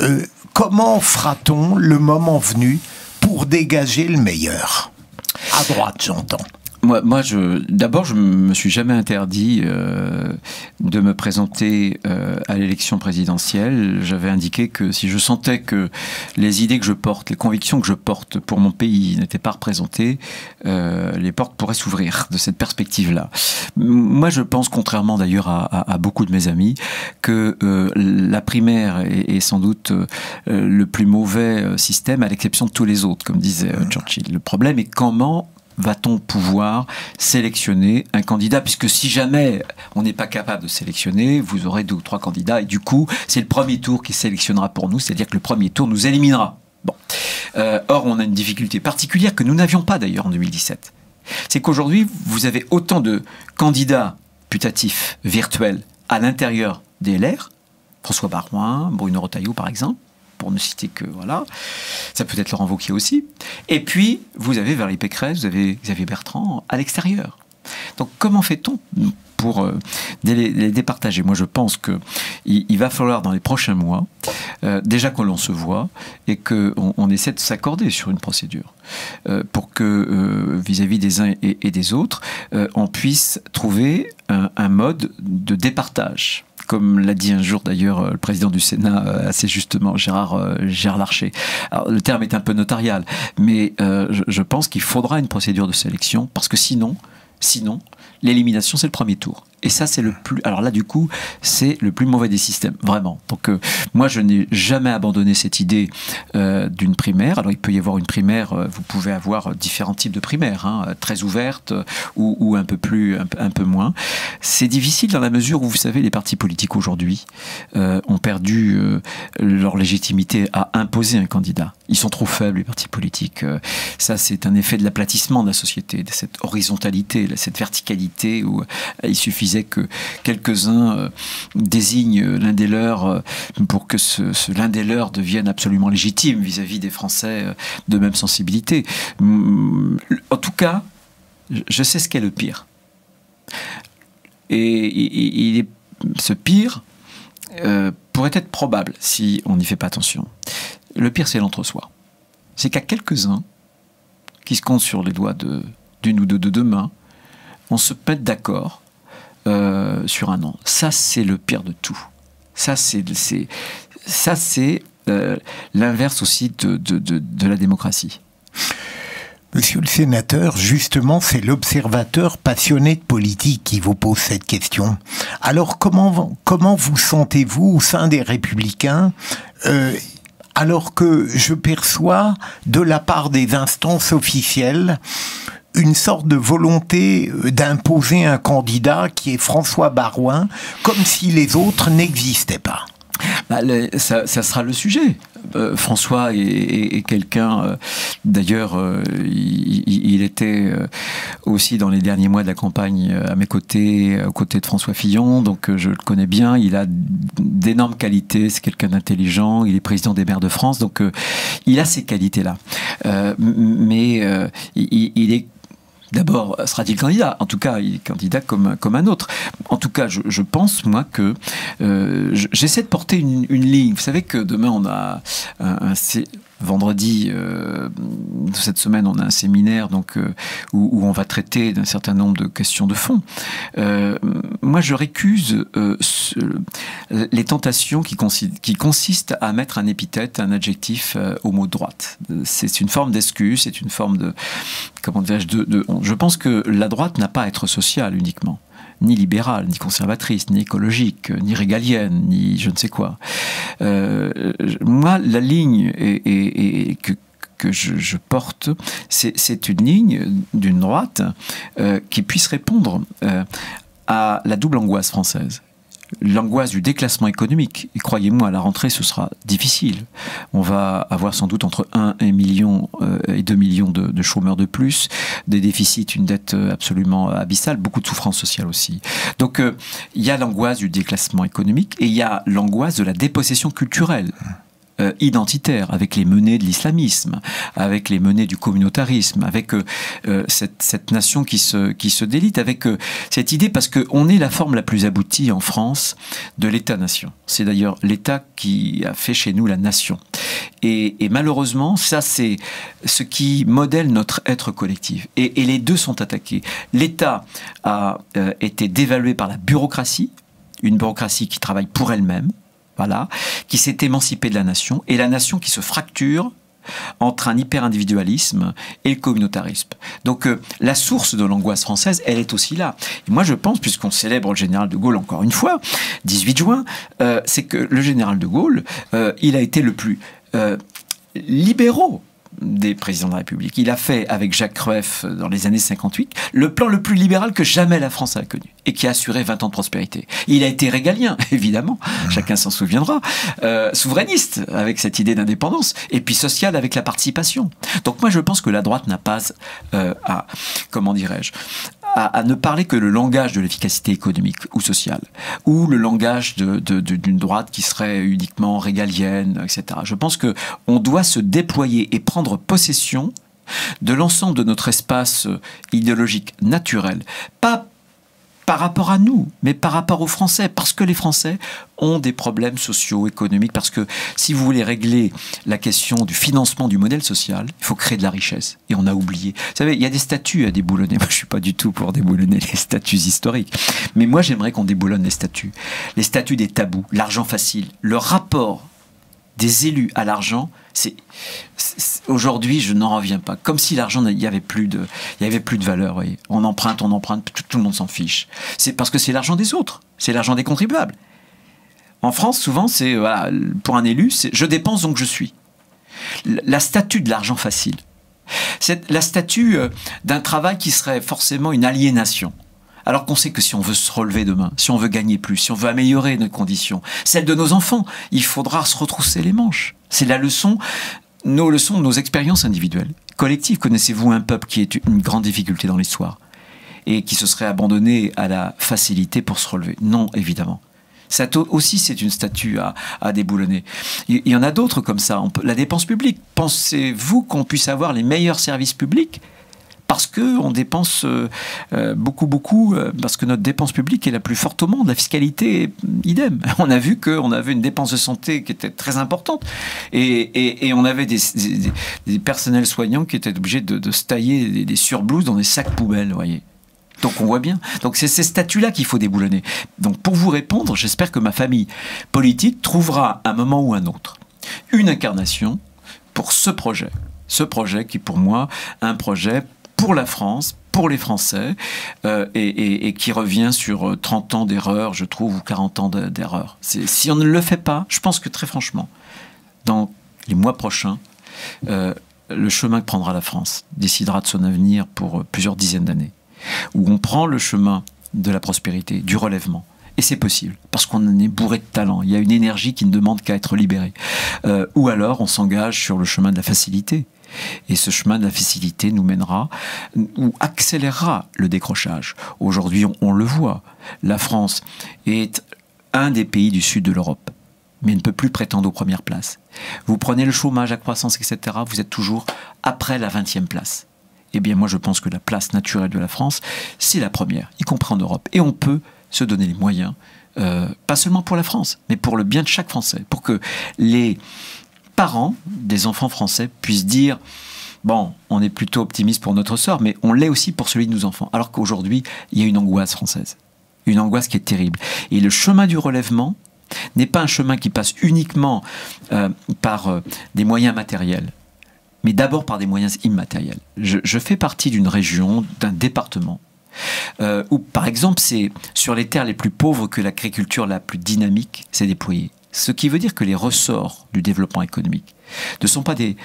Euh, comment fera-t-on le moment venu pour dégager le meilleur? À droite, j'entends.
Moi, moi je, d'abord, je me suis jamais interdit euh, de me présenter euh, à l'élection présidentielle. J'avais indiqué que si je sentais que les idées que je porte, les convictions que je porte pour mon pays n'étaient pas représentées, euh, les portes pourraient s'ouvrir de cette perspective-là. Moi, je pense, contrairement d'ailleurs à, à, beaucoup de mes amis, que la primaire est, est sans doute le plus mauvais système, à l'exception de tous les autres, comme disait Churchill. Le problème est comment va-t-on pouvoir sélectionner un candidat? Puisque si jamais on n'est pas capable de sélectionner, vous aurez deux ou trois candidats. Et du coup, c'est le premier tour qui sélectionnera pour nous, c'est-à-dire que le premier tour nous éliminera. Euh, or, on a une difficulté particulière que nous n'avions pas d'ailleurs en 2017. C'est qu'aujourd'hui, vous avez autant de candidats putatifs virtuels à l'intérieur des LR, François Barouin, Bruno Retailleau par exemple, pour ne citer que voilà. Ça peut être Laurent Wauquiez aussi. Et puis, vous avez Valérie Pécresse, vous avez Xavier Bertrand à l'extérieur. Donc, comment fait-on pour euh, les, départager? Moi, je pense qu'il il va falloir dans les prochains mois, euh, déjà que l'on se voit et qu'on on essaie de s'accorder sur une procédure euh, pour que vis-à-vis des uns et, des autres, on puisse trouver un mode de départage comme l'a dit un jour d'ailleurs le président du Sénat assez justement, Gérard, Gérard Larcher. Alors, le terme est un peu notarial, mais je, je pense qu'il faudra une procédure de sélection parce que sinon, sinon, l'élimination c'est le premier tour. Et ça, c'est le plus. Alors là, du coup, c'est le plus mauvais des systèmes, vraiment. Donc, euh, moi, je n'ai jamais abandonné cette idée euh, d'une primaire. Alors, il peut y avoir une primaire. Euh, vous pouvez avoir différents types de primaires, hein, très ouvertes ou, un peu plus, un, peu moins. C'est difficile dans la mesure où, vous savez, les partis politiques aujourd'hui ont perdu leur légitimité à imposer un candidat. Ils sont trop faibles, les partis politiques. ça, c'est un effet de l'aplatissement de la société, de cette horizontalité, de cette verticalité où il suffisait que quelques-uns euh, désignent l'un des leurs euh, pour que ce, l'un des leurs devienne absolument légitime vis-à-vis des Français euh, de même sensibilité. En tout cas, je sais ce qu'est le pire. Et ce pire pourrait être probable si on n'y fait pas attention. Le pire, c'est l'entre-soi. C'est qu'à quelques-uns, qui se comptent sur les doigts d'une ou de deux mains, on se mette d'accord euh, sur un an. Ça, c'est le pire de tout. Ça, c'est ça, c'est euh, l'inverse aussi de, la démocratie.
Monsieur le sénateur, justement, c'est l'observateur passionné de politique qui vous pose cette question. Alors, comment, comment vous sentez-vous au sein des Républicains euh, alors que je perçois de la part des instances officielles une sorte de volonté euh, d'imposer un candidat qui est François Barouin, comme si les autres n'existaient pas.
Bah, ça, sera le sujet. Euh, François est, quelqu'un, euh, d'ailleurs, il, était aussi dans les derniers mois de la campagne à mes côtés, aux côtés de François Fillon, donc je le connais bien. Il a d'énormes qualités, c'est quelqu'un d'intelligent, il est président des maires de France, donc il a ces qualités-là. mais il, est D'abord, sera-t-il candidat? En tout cas, il est candidat comme, un autre. En tout cas, je, pense, moi, que euh, j'essaie de porter une, ligne. Vous savez que demain, on a un, vendredi euh, cette semaine, on a un séminaire donc, euh, où, on va traiter d'un certain nombre de questions de fond. moi, je récuse les tentations qui, qui, consistent à mettre un épithète, un adjectif au mot droite. C'est une forme d'excuse, c'est une forme de, comment dirais-je, de, je pense que la droite n'a pas à être sociale uniquement ni libérale, ni conservatrice, ni écologique, ni régalienne, ni je ne sais quoi. Euh, moi, la ligne que, je, porte, c'est une ligne d'une droite euh, qui puisse répondre euh, à la double angoisse française l'angoisse du déclassement économique. Et croyez-moi, à la rentrée, ce sera difficile. On va avoir sans doute entre 1 et, million, euh, et 2 millions de, chômeurs de plus, des déficits, une dette euh, absolument abyssale, beaucoup de souffrance sociale aussi. Donc euh, il y a l'angoisse du déclassement économique et il y a l'angoisse de la dépossession culturelle. Euh, identitaire, avec les menées de l'islamisme, avec les menées du communautarisme, avec euh, euh, cette, nation qui se, délite, avec cette idée, parce qu'on est la forme la plus aboutie en France de l'État-nation. C'est d'ailleurs l'État qui a fait chez nous la nation. Et, malheureusement, ça c'est ce qui modèle notre être collectif. Et les deux sont attaqués. L'État a été dévalué par la bureaucratie, une bureaucratie qui travaille pour elle-même, voilà, qui s'est émancipé de la nation, et la nation qui se fracture entre un hyper-individualisme et le communautarisme. Donc euh, la source de l'angoisse française, elle est aussi là. Moi je pense, puisqu'on célèbre le général de Gaulle encore une fois, 18 juin, euh, c'est que le général de Gaulle, euh, il a été le plus libéraux des présidents de la République. Il a fait avec Jacques Rueff dans les années 58 le plan le plus libéral que jamais la France a connu et qui a assuré 20 ans de prospérité. Il a été régalien, évidemment, chacun s'en souviendra, euh, souverainiste avec cette idée d'indépendance et puis social avec la participation. Donc moi je pense que la droite n'a pas euh, à, comment dirais-je, à, ne parler que le langage de l'efficacité économique ou sociale, ou le langage d'une droite qui serait uniquement régalienne, etc. Je pense que on doit se déployer et prendre possession de l'ensemble de notre espace idéologique naturel, pas par rapport à nous, mais par rapport aux Français, parce que les Français ont des problèmes sociaux, économiques, parce que si vous voulez régler la question du financement du modèle social, il faut créer de la richesse. Et on a oublié. Vous savez, il y a des statuts à déboulonner. Moi, je suis pas du tout pour déboulonner les statuts historiques. Mais moi, j'aimerais qu'on déboulonne les statuts. Les statuts des tabous, l'argent facile, le rapport des élus à l'argent, c'est aujourd'hui je n'en reviens pas. Comme si l'argent il y avait plus de valeur. On emprunte, on emprunte, tout, le monde s'en fiche. C'est parce que c'est l'argent des autres, c'est l'argent des contribuables. En France, souvent, c'est pour un élu, c'est je dépense donc je suis. La statue de l'argent facile, c'est la statue euh, d'un travail qui serait forcément une aliénation. Alors qu'on sait que si on veut se relever demain, si on veut gagner plus, si on veut améliorer nos conditions, celles de nos enfants, il faudra se retrousser les manches. C'est la leçon, nos leçons, nos expériences individuelles. Collectives, connaissez-vous un peuple qui est une grande difficulté dans l'histoire et qui se serait abandonné à la facilité pour se relever? Non, évidemment. Ça aussi, c'est une statue à, déboulonner. Il y en a d'autres comme ça. la dépense publique. Pensez-vous qu'on puisse avoir les meilleurs services publics? Parce qu'on dépense euh, euh, beaucoup, beaucoup, euh, parce que notre dépense publique est la plus forte au monde. La fiscalité, idem. On a vu qu'on avait une dépense de santé qui était très importante et, on avait des, personnels soignants qui étaient obligés de, se tailler des, des surblouses dans des sacs poubelles, vous voyez. Donc on voit bien. Donc c'est ces statuts-là qu'il faut déboulonner. Donc pour vous répondre, j'espère que ma famille politique trouvera un moment ou un autre une incarnation pour ce projet. Ce projet qui pour moi un projet pour la France, pour les Français, euh, et, qui revient sur 30 euh, ans d'erreur, je trouve, ou 40 ans d'erreur. Si on ne le fait pas, je pense que très franchement, dans les mois prochains, euh, le chemin que prendra la France décidera de son avenir pour plusieurs dizaines d'années. Où on prend le chemin de la prospérité, du relèvement. Et c'est possible, parce qu'on est bourré de talent. Il y a une énergie qui ne demande qu'à être libérée. ou alors on s'engage sur le chemin de la facilité. Et ce chemin de la facilité nous mènera ou accélérera le décrochage. Aujourd'hui, on, le voit. La France est un des pays du sud de l'Europe mais ne peut plus prétendre aux premières places. Vous prenez le chômage à croissance, etc., vous êtes toujours après la 20e place. Eh bien, moi, je pense que la place naturelle de la France, c'est la première, y compris en Europe. Et on peut se donner les moyens, euh, pas seulement pour la France, mais pour le bien de chaque Français, pour que les parents des enfants français puissent dire bon, on est plutôt optimiste pour notre sort, mais on l'est aussi pour celui de nos enfants. Alors qu'aujourd'hui, il y a une angoisse française, une angoisse qui est terrible. Et le chemin du relèvement n'est pas un chemin qui passe uniquement euh, par euh, des moyens matériels, mais d'abord par des moyens immatériels. Je, fais partie d'une région, d'un département, euh, où par exemple c'est sur les terres les plus pauvres que l'agriculture la plus dynamique s'est déployée. Ce qui veut dire que les ressorts du développement économique ne sont pas des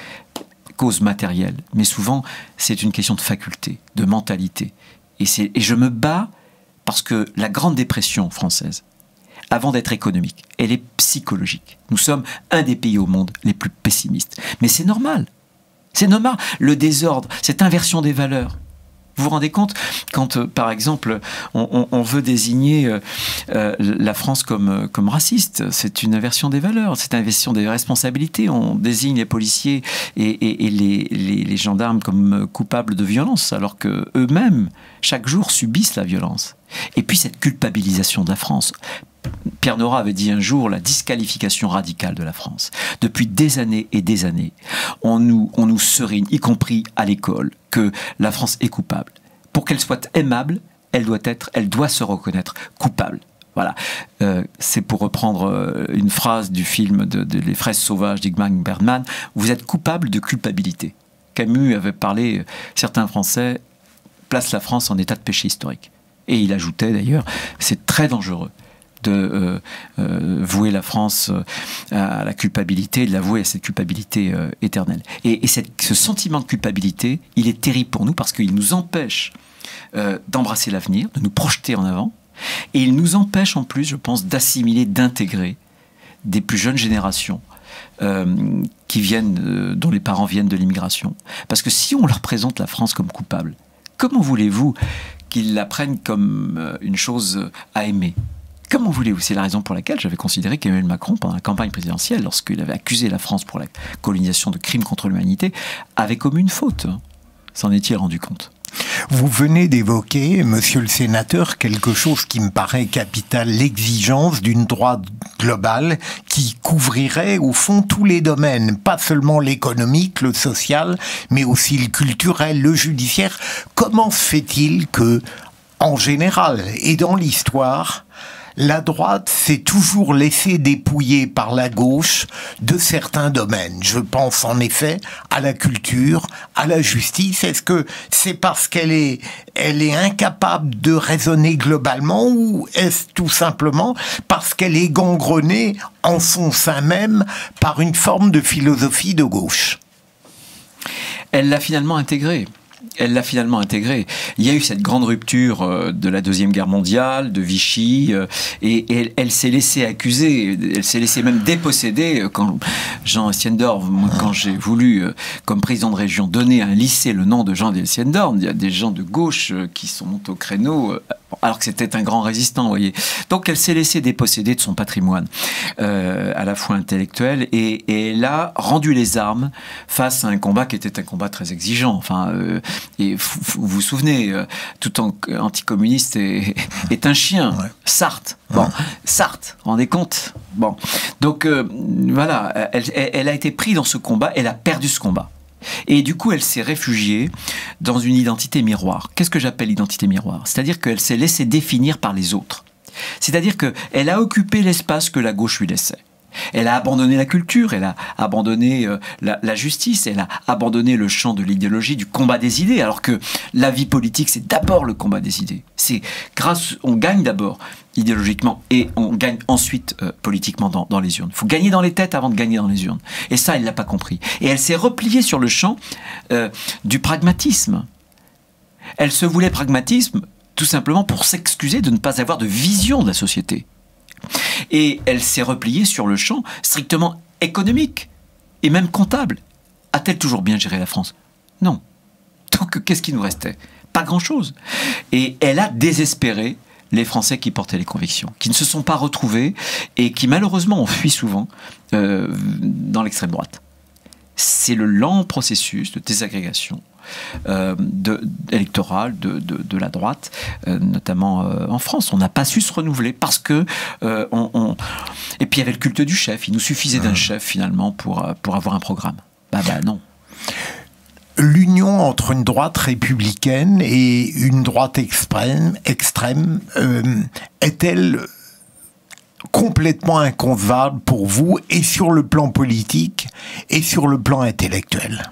causes matérielles, mais souvent c'est une question de faculté, de mentalité. Et, je me bats parce que la Grande Dépression française, avant d'être économique, elle est psychologique. Nous sommes un des pays au monde les plus pessimistes. Mais c'est normal. C'est normal. Le désordre, cette inversion des valeurs, vous vous rendez compte quand, euh, par exemple, on, veut désigner euh, euh, la France comme, comme raciste C'est une inversion des valeurs, c'est une inversion des responsabilités. On désigne les policiers et, les, gendarmes comme coupables de violence, alors que eux-mêmes, chaque jour, subissent la violence. Et puis cette culpabilisation de la France. Pierre Nora avait dit un jour la disqualification radicale de la France. Depuis des années et des années, on nous, on nous y compris à l'école, que la France est coupable. Pour qu'elle soit aimable, elle doit être, elle doit se reconnaître coupable. Voilà, euh, c'est pour reprendre euh, une phrase du film de, Les fraises sauvages d'Igmar Bergman. Vous êtes coupable de culpabilité. Camus avait parlé, certains Français placent la France en état de péché historique. Et il ajoutait d'ailleurs, c'est très dangereux de euh, euh, vouer la France euh, à la culpabilité, de la vouer à cette culpabilité éternelle. Et, ce sentiment de culpabilité, il est terrible pour nous parce qu'il nous empêche d'embrasser l'avenir, de nous projeter en avant, et il nous empêche en plus, je pense, d'assimiler, d'intégrer des plus jeunes générations qui viennent, dont les parents viennent de l'immigration. Parce que si on leur présente la France comme coupable, comment voulez-vous qu'ils la prennent comme une chose à aimer. Comment voulez-vous? C'est la raison pour laquelle j'avais considéré qu'Emmanuel Macron, pendant la campagne présidentielle, lorsqu'il avait accusé la France pour la colonisation de crimes contre l'humanité, avait commis une faute. S'en est-il rendu compte?
Vous venez d'évoquer, monsieur le sénateur, quelque chose qui me paraît capital, l'exigence d'une droite globale qui couvrirait au fond tous les domaines, pas seulement l'économique, le social, mais aussi le culturel, le judiciaire. Comment se fait-il que, en général et dans l'histoire, la droite s'est toujours laissée dépouiller par la gauche de certains domaines. Je pense en effet à la culture, à la justice. Est-ce que c'est parce qu'elle est, elle est incapable de raisonner globalement ou est-ce tout simplement parce qu'elle est gangrenée en son sein même par une forme de philosophie de gauche?
Elle l'a finalement intégrée elle l'a finalement intégré. Il y a eu cette grande rupture euh, de la Deuxième Guerre mondiale, de Vichy, euh, et, elle, s'est laissée accuser, elle s'est laissée même déposséder euh, quand Jean Essiendorf, quand j'ai voulu, comme président de région, donner à un lycée le nom de Jean Essiendorf, il y a des gens de gauche qui sont montés au créneau alors que c'était un grand résistant, vous voyez. Donc elle s'est laissée déposséder de son patrimoine, à la fois intellectuel, et, elle a rendu les armes face à un combat qui était un combat très exigeant. Enfin, et vous vous souvenez, euh, tout anticommuniste est, est un chien. Sartre. Bon, Sartre, rendez compte? Bon. Donc euh, voilà, elle, a été prise dans ce combat, elle a perdu ce combat. Et du coup, elle s'est réfugiée dans une identité miroir. Qu'est-ce que j'appelle identité miroir? C'est-à-dire qu'elle s'est laissée définir par les autres. C'est-à-dire qu'elle a occupé l'espace que la gauche lui laissait. Elle a abandonné la culture, elle a abandonné euh, la, justice, elle a abandonné le champ de l'idéologie, du combat des idées, alors que la vie politique, c'est d'abord le combat des idées. C'est grâce, on gagne d'abord idéologiquement et on gagne ensuite euh, politiquement dans, les urnes. Il faut gagner dans les têtes avant de gagner dans les urnes. Et ça, elle l'a pas compris. Et elle s'est repliée sur le champ euh, du pragmatisme. Elle se voulait pragmatisme tout simplement pour s'excuser de ne pas avoir de vision de la société. Et elle s'est repliée sur le champ strictement économique et même comptable. A-t-elle toujours bien géré la France? Non. Donc qu'est-ce qui nous restait? Pas grand-chose. Et elle a désespéré les Français qui portaient les convictions, qui ne se sont pas retrouvés et qui malheureusement ont fui souvent euh, dans l'extrême droite. C'est le lent processus de désagrégation de, électorale de, de, la droite, euh, notamment euh, en France. On n'a pas su se renouveler parce que on, et puis il y avait le culte du chef. Il nous suffisait d'un ah. chef finalement pour pour avoir un programme. Bah bah non
l'union entre une droite républicaine et une droite extrême, extrême est-elle complètement inconcevable pour vous et sur le plan politique et sur le plan intellectuel?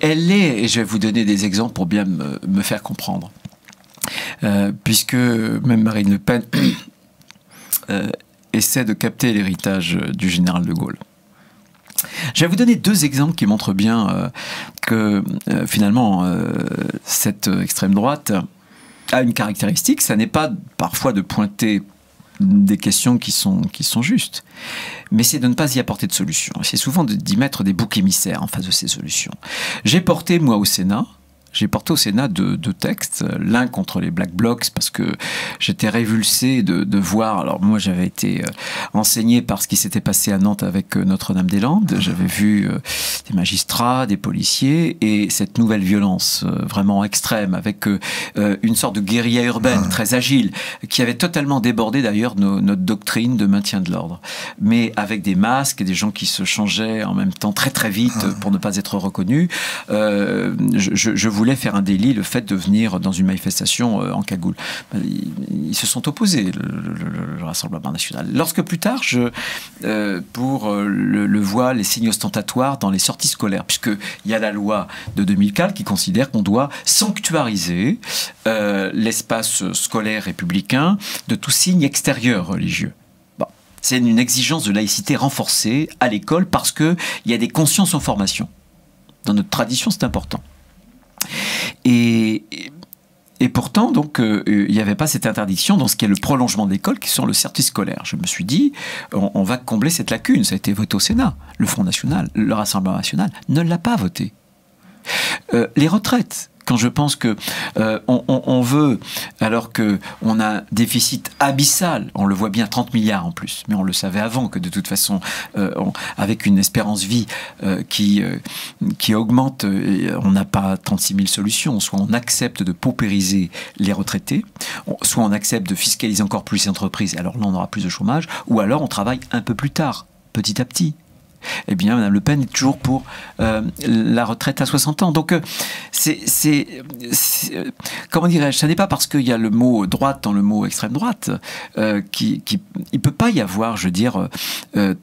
Elle est, et je vais vous donner des exemples pour bien me, faire comprendre, euh, puisque même Marine Le Pen euh, essaie de capter l'héritage du général de Gaulle. Je vais vous donner deux exemples qui montrent bien euh, que finalement cette extrême droite a une caractéristique, ça n'est pas parfois de pointer des questions qui sont, qui sont justes. Mais c'est de ne pas y apporter de solution. C'est souvent d'y mettre des boucs émissaires en face de ces solutions. J'ai porté, moi, au Sénat, j'ai porté au Sénat deux, textes, l'un contre les Black Blocs parce que j'étais révulsé de, voir. Alors moi j'avais été euh, enseigné par ce qui s'était passé à Nantes avec euh, Notre-Dame-des-Landes. J'avais vu euh, des magistrats, des policiers et cette nouvelle violence vraiment extrême avec une sorte de guérilla urbaine très agile qui avait totalement débordé d'ailleurs notre doctrine de maintien de l'ordre, mais avec des masques et des gens qui se changeaient en même temps très très vite pour ne pas être reconnus. je, je, je voulait faire un délit le fait de venir dans une manifestation euh, en cagoule. Ils, se sont opposés, le, Rassemblement national. Lorsque plus tard, je, euh, pour euh, le, voile, les signes ostentatoires dans les sorties scolaires, puisqu'il y a la loi de 2004 qui considère qu'on doit sanctuariser l'espace scolaire républicain de tout signe extérieur religieux c'est une exigence de laïcité renforcée à l'école parce qu'il y a des consciences en formation. Dans notre tradition, c'est important. Et, pourtant, euh, il n'y avait pas cette interdiction dans ce qui est le prolongement de l'école, qui sont le service scolaire. Je me suis dit, on, va combler cette lacune. Ça a été voté au Sénat. Le Front National, le Rassemblement National ne l'a pas voté. Euh, les retraites, quand je pense que euh, veut, alors que on a un déficit abyssal, on le voit bien 30 milliards en plus, mais on le savait avant que de toute façon, euh, avec une espérance vie euh, qui, qui augmente, on n'a pas 36 000 solutions. Soit on accepte de paupériser les retraités, soit on accepte de fiscaliser encore plus les entreprises, alors là on aura plus de chômage, ou alors on travaille un peu plus tard, petit à petit eh bien, Mme Le Pen est toujours pour euh, la retraite à 60 ans. Donc, euh, c'est, comment dirais-je, ça n'est pas parce qu'il y a le mot droite dans le mot extrême droite euh, qui, qui, il peut pas y avoir, je veux dire,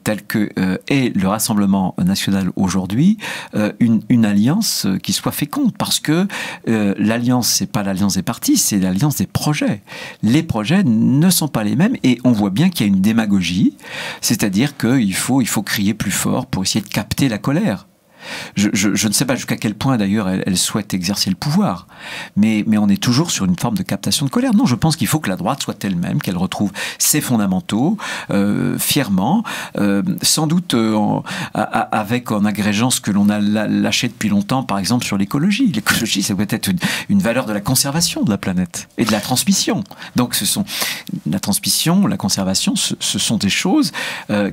tel que est le Rassemblement national aujourd'hui, une, une, alliance qui soit féconde, parce que l'alliance, c'est pas l'alliance des partis, c'est l'alliance des projets. Les projets ne sont pas les mêmes, et on voit bien qu'il y a une démagogie, c'est-à-dire qu'il faut, il faut crier plus fort pour essayer de capter la colère. Je, ne sais pas jusqu'à quel point d'ailleurs elle, souhaite exercer le pouvoir, mais, mais on est toujours sur une forme de captation de colère. Non, je pense qu'il faut que la droite soit elle-même, qu'elle retrouve ses fondamentaux euh, fièrement, euh, sans doute euh, avec en agrégeant ce que l'on a lâché depuis longtemps, par exemple sur l'écologie. L'écologie, ça peut être une, valeur de la conservation de la planète et de la transmission. Donc, ce sont la transmission, la conservation, ce, ce sont des choses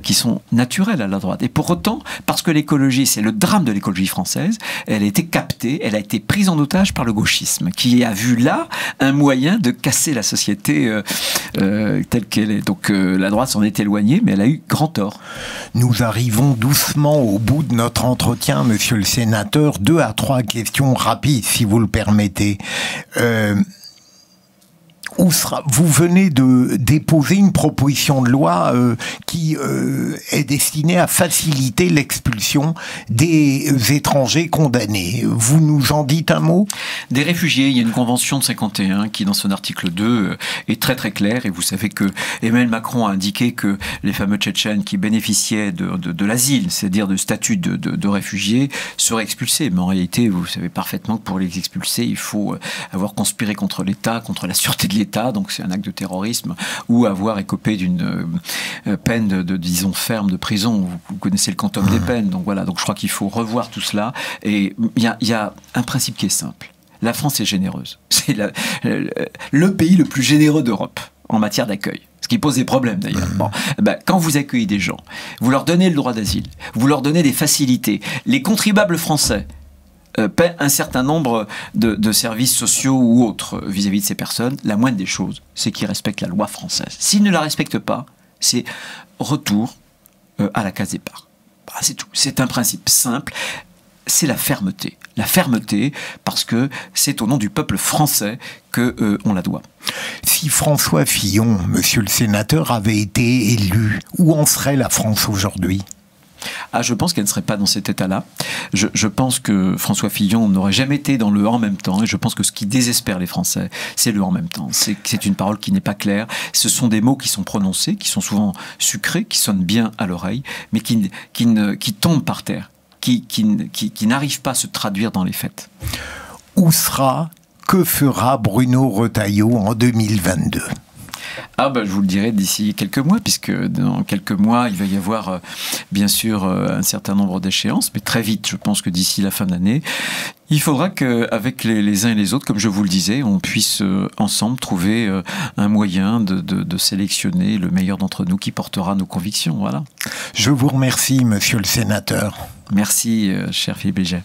qui sont naturelles à la droite. Et pour autant, parce que l'écologie, c'est le drame de l'écologie française, elle a été captée, elle a été prise en otage par le gauchisme, qui a vu là un moyen de casser la société euh, euh, telle qu'elle est. Donc euh, la droite s'en est éloignée, mais elle a eu grand tort.
Nous arrivons doucement au bout de notre entretien, monsieur le sénateur. Deux à trois questions rapides, si vous le permettez vous venez de déposer une proposition de loi euh, qui euh, est destinée à faciliter l'expulsion des étrangers condamnés. Vous nous en dites un mot?
Des réfugiés, il y a une convention de 51 qui, dans son article 2, euh, est très très claire. Et vous savez que Emmanuel Macron a indiqué que les fameux Tchétchènes qui bénéficiaient de, l'asile, c'est-à-dire de statut de, de, réfugiés, seraient expulsés. Mais en réalité, vous savez parfaitement que pour les expulser, il faut avoir conspiré contre l'État, contre la sûreté de l'État donc c'est un acte de terrorisme, ou avoir écopé d'une euh, peine de, disons, ferme de prison. Vous, connaissez le quantum des peines, donc voilà. Donc je crois qu'il faut revoir tout cela. Et il y a, un principe qui est simple. La France est généreuse. C'est le pays le plus généreux d'Europe en matière d'accueil. Ce qui pose des problèmes d'ailleurs. Mmh. Bon, eh ben, quand vous accueillez des gens, vous leur donnez le droit d'asile, vous leur donnez des facilités. Les contribuables français euh, paient un certain nombre de, services sociaux ou autres vis-à-vis de ces personnes, la moindre des choses, c'est qu'ils respectent la loi française. S'ils ne la respectent pas, c'est retour euh, à la case départ. C'est tout. C'est un principe simple. C'est la fermeté. La fermeté, parce que c'est au nom du peuple français que euh, on la doit.
Si François Fillon, monsieur le sénateur, avait été élu, où en serait la France aujourd'hui?
Ah, je pense qu'elle ne serait pas dans cet état-là. Je, pense que François Fillon n'aurait jamais été dans le en même temps. Et je pense que ce qui désespère les Français, c'est le en même temps. C'est une parole qui n'est pas claire. Ce sont des mots qui sont prononcés, qui sont souvent sucrés, qui sonnent bien à l'oreille, mais qui, qui, qui tombent par terre, qui, qui, qui n'arrivent pas à se traduire dans les faits.
Où sera, que fera Bruno Retailleau en 2022
ah bah, je vous le dirai d'ici quelques mois, puisque dans quelques mois, il va y avoir euh, bien sûr euh, un certain nombre d'échéances, mais très vite, je pense que d'ici la fin de l'année, il faudra qu'avec les, les, uns et les autres, comme je vous le disais, on puisse euh, ensemble trouver un moyen de, de, sélectionner le meilleur d'entre nous qui portera nos convictions. Voilà.
Je vous remercie, monsieur le sénateur.
Merci, cher Philippe Béget.